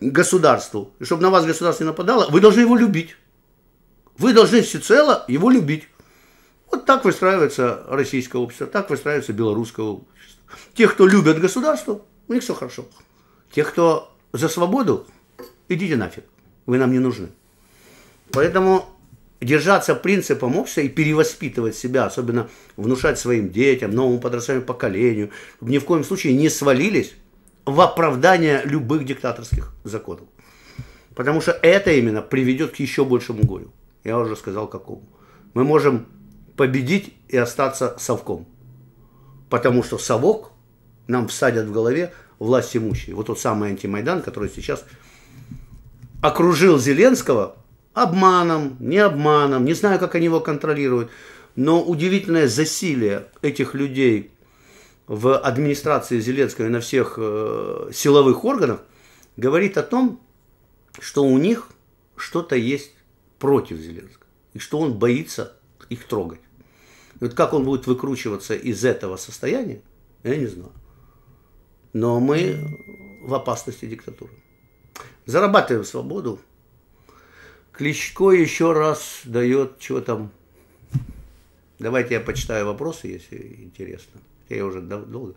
государству. И чтобы на вас государство не нападало, вы должны его любить. Вы должны всецело его любить. Вот так выстраивается российское общество, так выстраивается белорусское общество. Те, кто любят государство, у них все хорошо. Те, кто за свободу, идите нафиг, вы нам не нужны. Поэтому держаться принципом общества и перевоспитывать себя, особенно внушать своим детям, новому подрастающему поколению, ни в коем случае не свалились в оправдание любых диктаторских законов. Потому что это именно приведет к еще большему горю. Я уже сказал какому. Мы можем победить и остаться совком. Потому что совок нам всадят в голове власть имущие. Вот тот самый антимайдан, который сейчас окружил Зеленского обманом, не обманом, не знаю, как они его контролируют, но удивительное засилие этих людей в администрации Зеленского и на всех э, силовых органах говорит о том, что у них что-то есть против Зеленского, и что он боится их трогать. И вот как он будет выкручиваться из этого состояния, я не знаю. Но мы в опасности диктатуры. Зарабатываем свободу. Кличко еще раз дает, что там. Давайте я почитаю вопросы, если интересно. Я уже долго.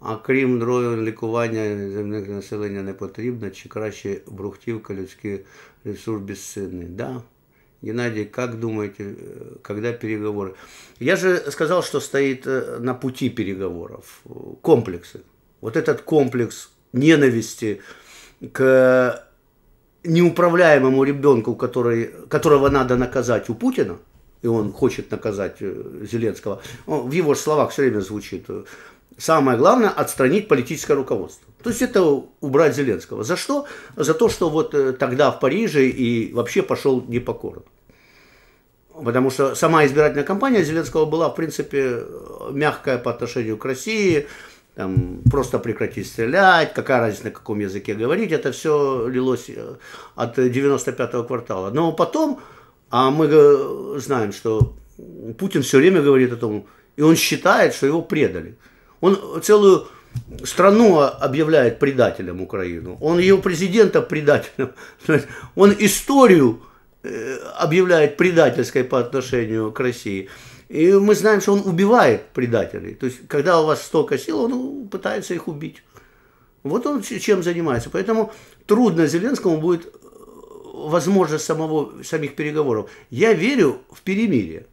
А крім дрою лікування земних населення не потрібно, чи краще брухтівка, людський ресурс безценный. Да. Геннадий, как думаете, когда переговоры? Я же сказал, что стоит э, на пути переговоров комплексы. Вот этот комплекс ненависти к неуправляемому ребенку, который, которого надо наказать у Путина, и он хочет наказать э, Зеленского, в его словах все время звучит, э, самое главное отстранить политическое руководство. То есть это убрать Зеленского. За что? За то, что вот э, тогда в Париже и вообще пошел непокорно. Потому что сама избирательная кампания Зеленского была, в принципе, мягкая по отношению к России, там, просто прекратить стрелять, какая разница, на каком языке говорить, это все лилось э, от 95-го квартала. Но потом, а мы знаем, что Путин все время говорит о том, и он считает, что его предали. Он целую страну объявляет предателем Украину, он ее президента предателем, [LAUGHS] он историю э, объявляет предательской по отношению к России. И мы знаем, что он убивает предателей. То есть, когда у вас столько сил, он пытается их убить. Вот он чем занимается. Поэтому трудно Зеленскому будет э, возможность самого, самих переговоров. Я верю в перемирие.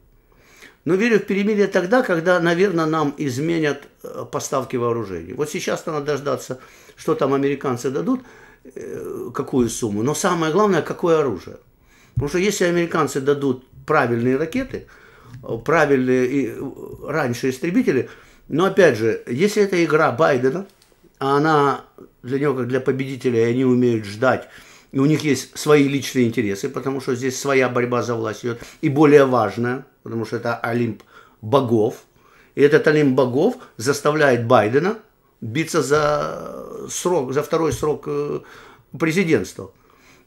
Но верю в перемирие тогда, когда, наверное, нам изменят э, поставки вооружений. Вот сейчас надо дождаться, что там американцы дадут, э, какую сумму. Но самое главное, какое оружие. Потому что если американцы дадут правильные ракеты – правильные и раньше истребители. Но опять же, если это игра Байдена, а она для него как для победителя, и они умеют ждать, и у них есть свои личные интересы, потому что здесь своя борьба за власть идет, и более важная, потому что это Олимп богов, и этот Олимп богов заставляет Байдена биться за срок, за второй срок э, президентства.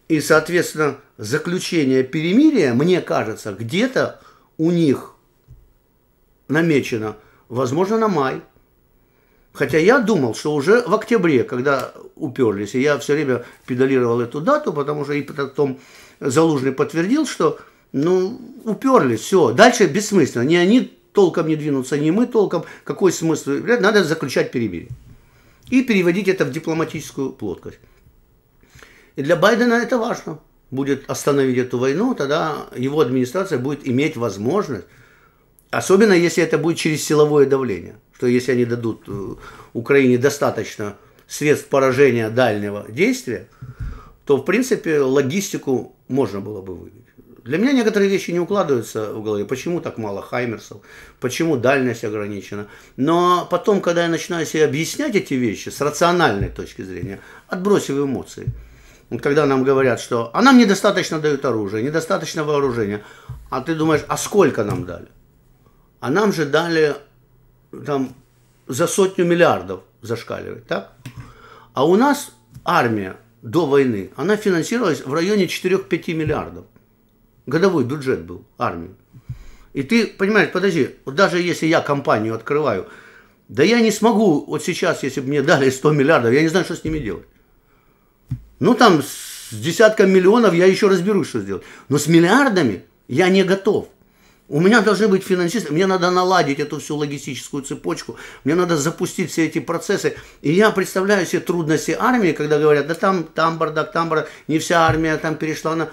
И, соответственно, заключение перемирия, мне кажется, где-то у них намечено, возможно, на май. Хотя я думал, что уже в октябре, когда уперлись, и я все время педалировал эту дату, потому что и потом Залужный подтвердил, что ну, уперлись, все, дальше бессмысленно. Ни они толком не двинутся, ни мы толком. Какой смысл? Надо заключать перемирие. И переводить это в дипломатическую плоскость. И для Байдена это важно будет остановить эту войну, тогда его администрация будет иметь возможность, особенно если это будет через силовое давление, что если они дадут э, Украине достаточно средств поражения дальнего действия, то, в принципе, логистику можно было бы выбить. Для меня некоторые вещи не укладываются в голове. Почему так мало хаймерсов? Почему дальность ограничена? Но потом, когда я начинаю себе объяснять эти вещи с рациональной точки зрения, отбросив эмоции – когда нам говорят, что а нам недостаточно дают оружие, недостаточно вооружения, а ты думаешь, а сколько нам дали? А нам же дали там за сотню миллиардов зашкаливать, так? А у нас армия до войны, она финансировалась в районе 4-5 миллиардов. Годовой бюджет был армии. И ты понимаешь, подожди, вот даже если я компанию открываю, да я не смогу вот сейчас, если бы мне дали 100 миллиардов, я не знаю, что с ними делать. Ну, там с десятком миллионов я еще разберусь, что сделать. Но с миллиардами я не готов. У меня должны быть финансисты, мне надо наладить эту всю логистическую цепочку, мне надо запустить все эти процессы. И я представляю себе трудности армии, когда говорят, да там, там бардак, там бардак, не вся армия там перешла на...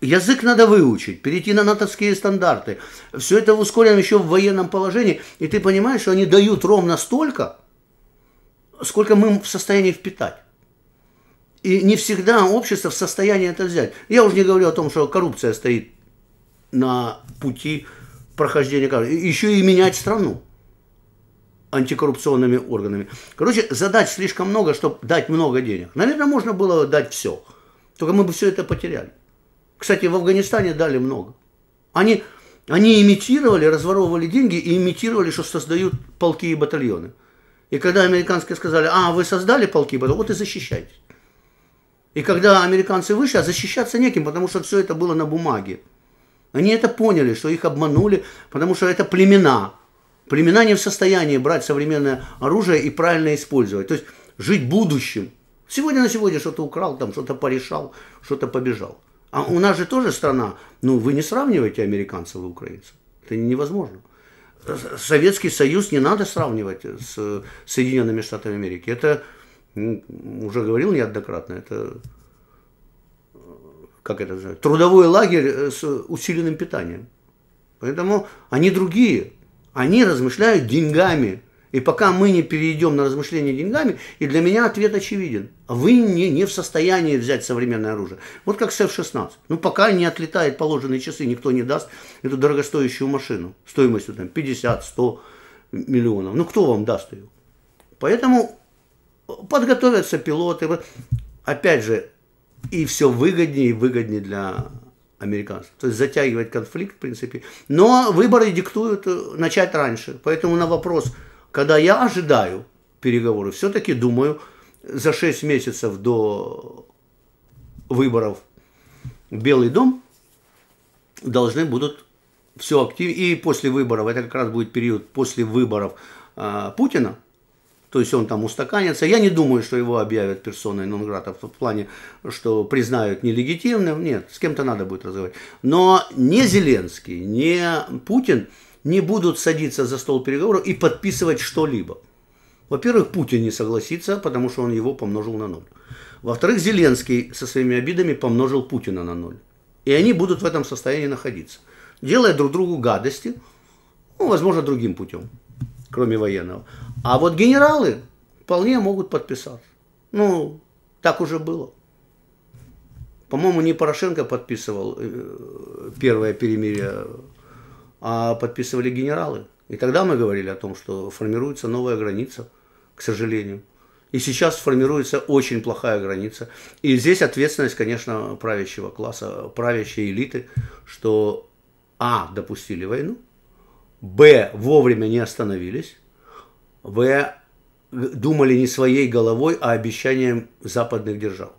Язык надо выучить, перейти на натовские стандарты. Все это ускорено еще в военном положении. И ты понимаешь, что они дают ровно столько, сколько мы в состоянии впитать. И не всегда общество в состоянии это взять. Я уже не говорю о том, что коррупция стоит на пути прохождения Еще и менять страну антикоррупционными органами. Короче, задач слишком много, чтобы дать много денег. Наверное, можно было дать все. Только мы бы все это потеряли. Кстати, в Афганистане дали много. Они, они имитировали, разворовывали деньги и имитировали, что создают полки и батальоны. И когда американские сказали, а, вы создали полки, вот и защищайтесь. И когда американцы вышли, а защищаться неким, потому что все это было на бумаге. Они это поняли, что их обманули, потому что это племена. Племена не в состоянии брать современное оружие и правильно использовать. То есть жить будущим. Сегодня на сегодня что-то украл, там что-то порешал, что-то побежал. А у нас же тоже страна, ну вы не сравниваете американцев и украинцев. Это невозможно. Советский Союз не надо сравнивать с Соединенными Штатами Америки. Это, уже говорил неоднократно, это как это называется, трудовой лагерь э, с усиленным питанием. Поэтому они другие. Они размышляют деньгами. И пока мы не перейдем на размышления деньгами, и для меня ответ очевиден. Вы не, не в состоянии взять современное оружие. Вот как с F-16. Ну, пока не отлетает положенные часы, никто не даст эту дорогостоящую машину стоимостью там 50-100 миллионов. Ну, кто вам даст ее? Поэтому подготовятся пилоты. Опять же, и все выгоднее и выгоднее для американцев. То есть затягивать конфликт, в принципе. Но выборы диктуют э, начать раньше. Поэтому на вопрос, когда я ожидаю переговоры, все-таки думаю, за 6 месяцев до выборов Белый дом должны будут все активно. И после выборов, это как раз будет период после выборов э, Путина, то есть он там устаканится. Я не думаю, что его объявят персоной нон-грата в плане, что признают нелегитимным. Нет, с кем-то надо будет разговаривать. Но ни Зеленский, ни Путин не будут садиться за стол переговоров и подписывать что-либо. Во-первых, Путин не согласится, потому что он его помножил на ноль. Во-вторых, Зеленский со своими обидами помножил Путина на ноль. И они будут в этом состоянии находиться, делая друг другу гадости, ну, возможно, другим путем кроме военного. А вот генералы вполне могут подписаться. Ну, так уже было. По-моему, не Порошенко подписывал э, первое перемирие, а подписывали генералы. И тогда мы говорили о том, что формируется новая граница, к сожалению. И сейчас формируется очень плохая граница. И здесь ответственность, конечно, правящего класса, правящей элиты, что А, допустили войну, Б, вовремя не остановились, В, думали не своей головой, а обещанием западных держав.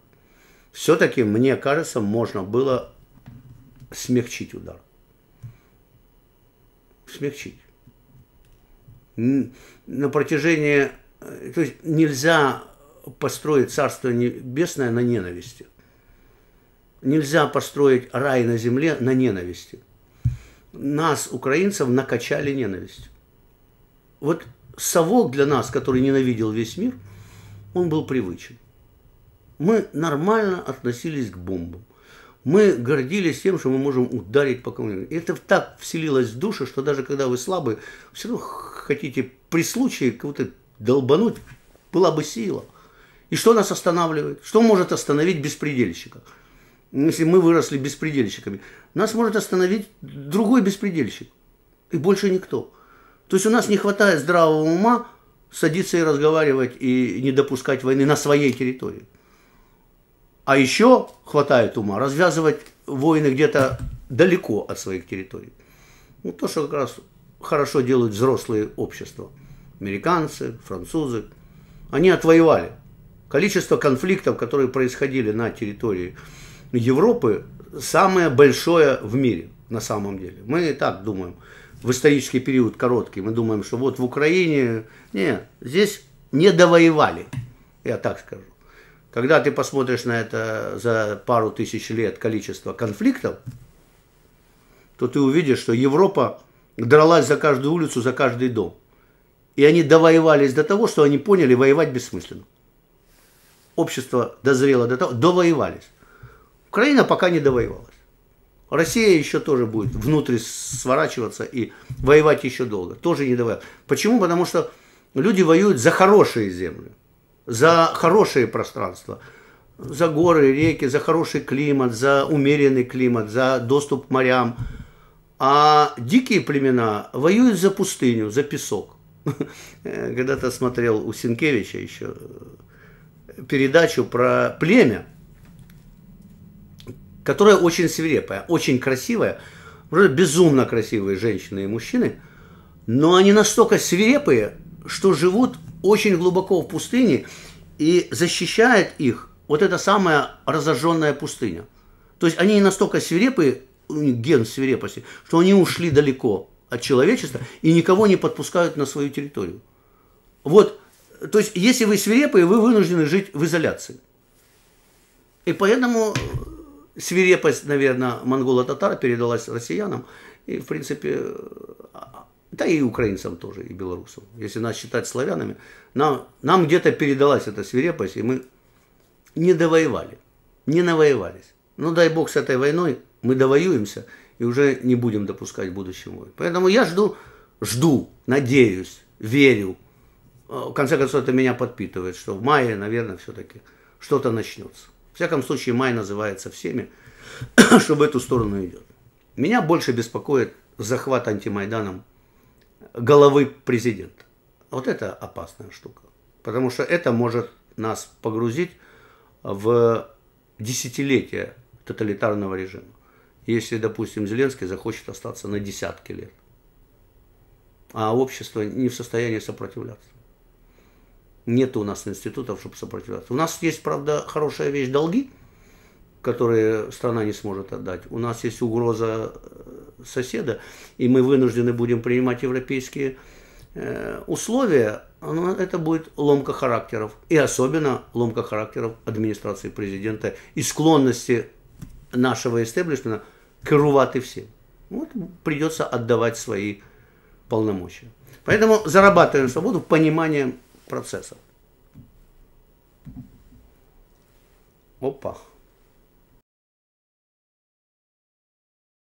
Все-таки, мне кажется, можно было смягчить удар. Смягчить. На протяжении... То есть нельзя построить Царство Небесное на ненависти. Нельзя построить рай на земле на ненависти нас, украинцев, накачали ненависть. Вот совок для нас, который ненавидел весь мир, он был привычен. Мы нормально относились к бомбам. Мы гордились тем, что мы можем ударить по кому-нибудь. Это так вселилось в душу, что даже когда вы слабы, все равно хотите при случае кого-то долбануть, была бы сила. И что нас останавливает? Что может остановить беспредельщика? если мы выросли беспредельщиками, нас может остановить другой беспредельщик. И больше никто. То есть у нас не хватает здравого ума садиться и разговаривать и не допускать войны на своей территории. А еще хватает ума развязывать войны где-то далеко от своих территорий. Ну, то, что как раз хорошо делают взрослые общества. Американцы, французы. Они отвоевали. Количество конфликтов, которые происходили на территории Европы самое большое в мире на самом деле. Мы и так думаем, в исторический период короткий, мы думаем, что вот в Украине, нет, здесь не довоевали, я так скажу. Когда ты посмотришь на это за пару тысяч лет количество конфликтов, то ты увидишь, что Европа дралась за каждую улицу, за каждый дом. И они довоевались до того, что они поняли, воевать бессмысленно. Общество дозрело до того, довоевались. Украина пока не довоевалась. Россия еще тоже будет внутрь сворачиваться и воевать еще долго. Тоже не довоевалась. Почему? Потому что люди воюют за хорошие земли, за хорошие пространства, за горы, реки, за хороший климат, за умеренный климат, за доступ к морям. А дикие племена воюют за пустыню, за песок. [LAUGHS] Когда-то смотрел у Синкевича еще передачу про племя, которая очень свирепая, очень красивая, безумно красивые женщины и мужчины, но они настолько свирепые, что живут очень глубоко в пустыне и защищает их вот эта самая разожженная пустыня. То есть они настолько свирепые, ген свирепости, что они ушли далеко от человечества и никого не подпускают на свою территорию. Вот, то есть если вы свирепые, вы вынуждены жить в изоляции. И поэтому свирепость, наверное, монголо-татар передалась россиянам. И, в принципе, да и украинцам тоже, и белорусам. Если нас считать славянами, нам, нам где-то передалась эта свирепость, и мы не довоевали, не навоевались. Ну, дай бог, с этой войной мы довоюемся и уже не будем допускать будущего. Поэтому я жду, жду, надеюсь, верю. В конце концов, это меня подпитывает, что в мае, наверное, все-таки что-то начнется. Всяком случае, май называется всеми, [COUGHS] что в эту сторону идет. Меня больше беспокоит захват антимайданом головы президента. Вот это опасная штука. Потому что это может нас погрузить в десятилетия тоталитарного режима. Если, допустим, Зеленский захочет остаться на десятки лет, а общество не в состоянии сопротивляться. Нет у нас институтов, чтобы сопротивляться. У нас есть, правда, хорошая вещь – долги, которые страна не сможет отдать. У нас есть угроза э, соседа, и мы вынуждены будем принимать европейские э, условия, но это будет ломка характеров. И особенно ломка характеров администрации президента и склонности нашего истеблишмента керувати всем. Вот придется отдавать свои полномочия. Поэтому зарабатываем свободу пониманием processo. Opa!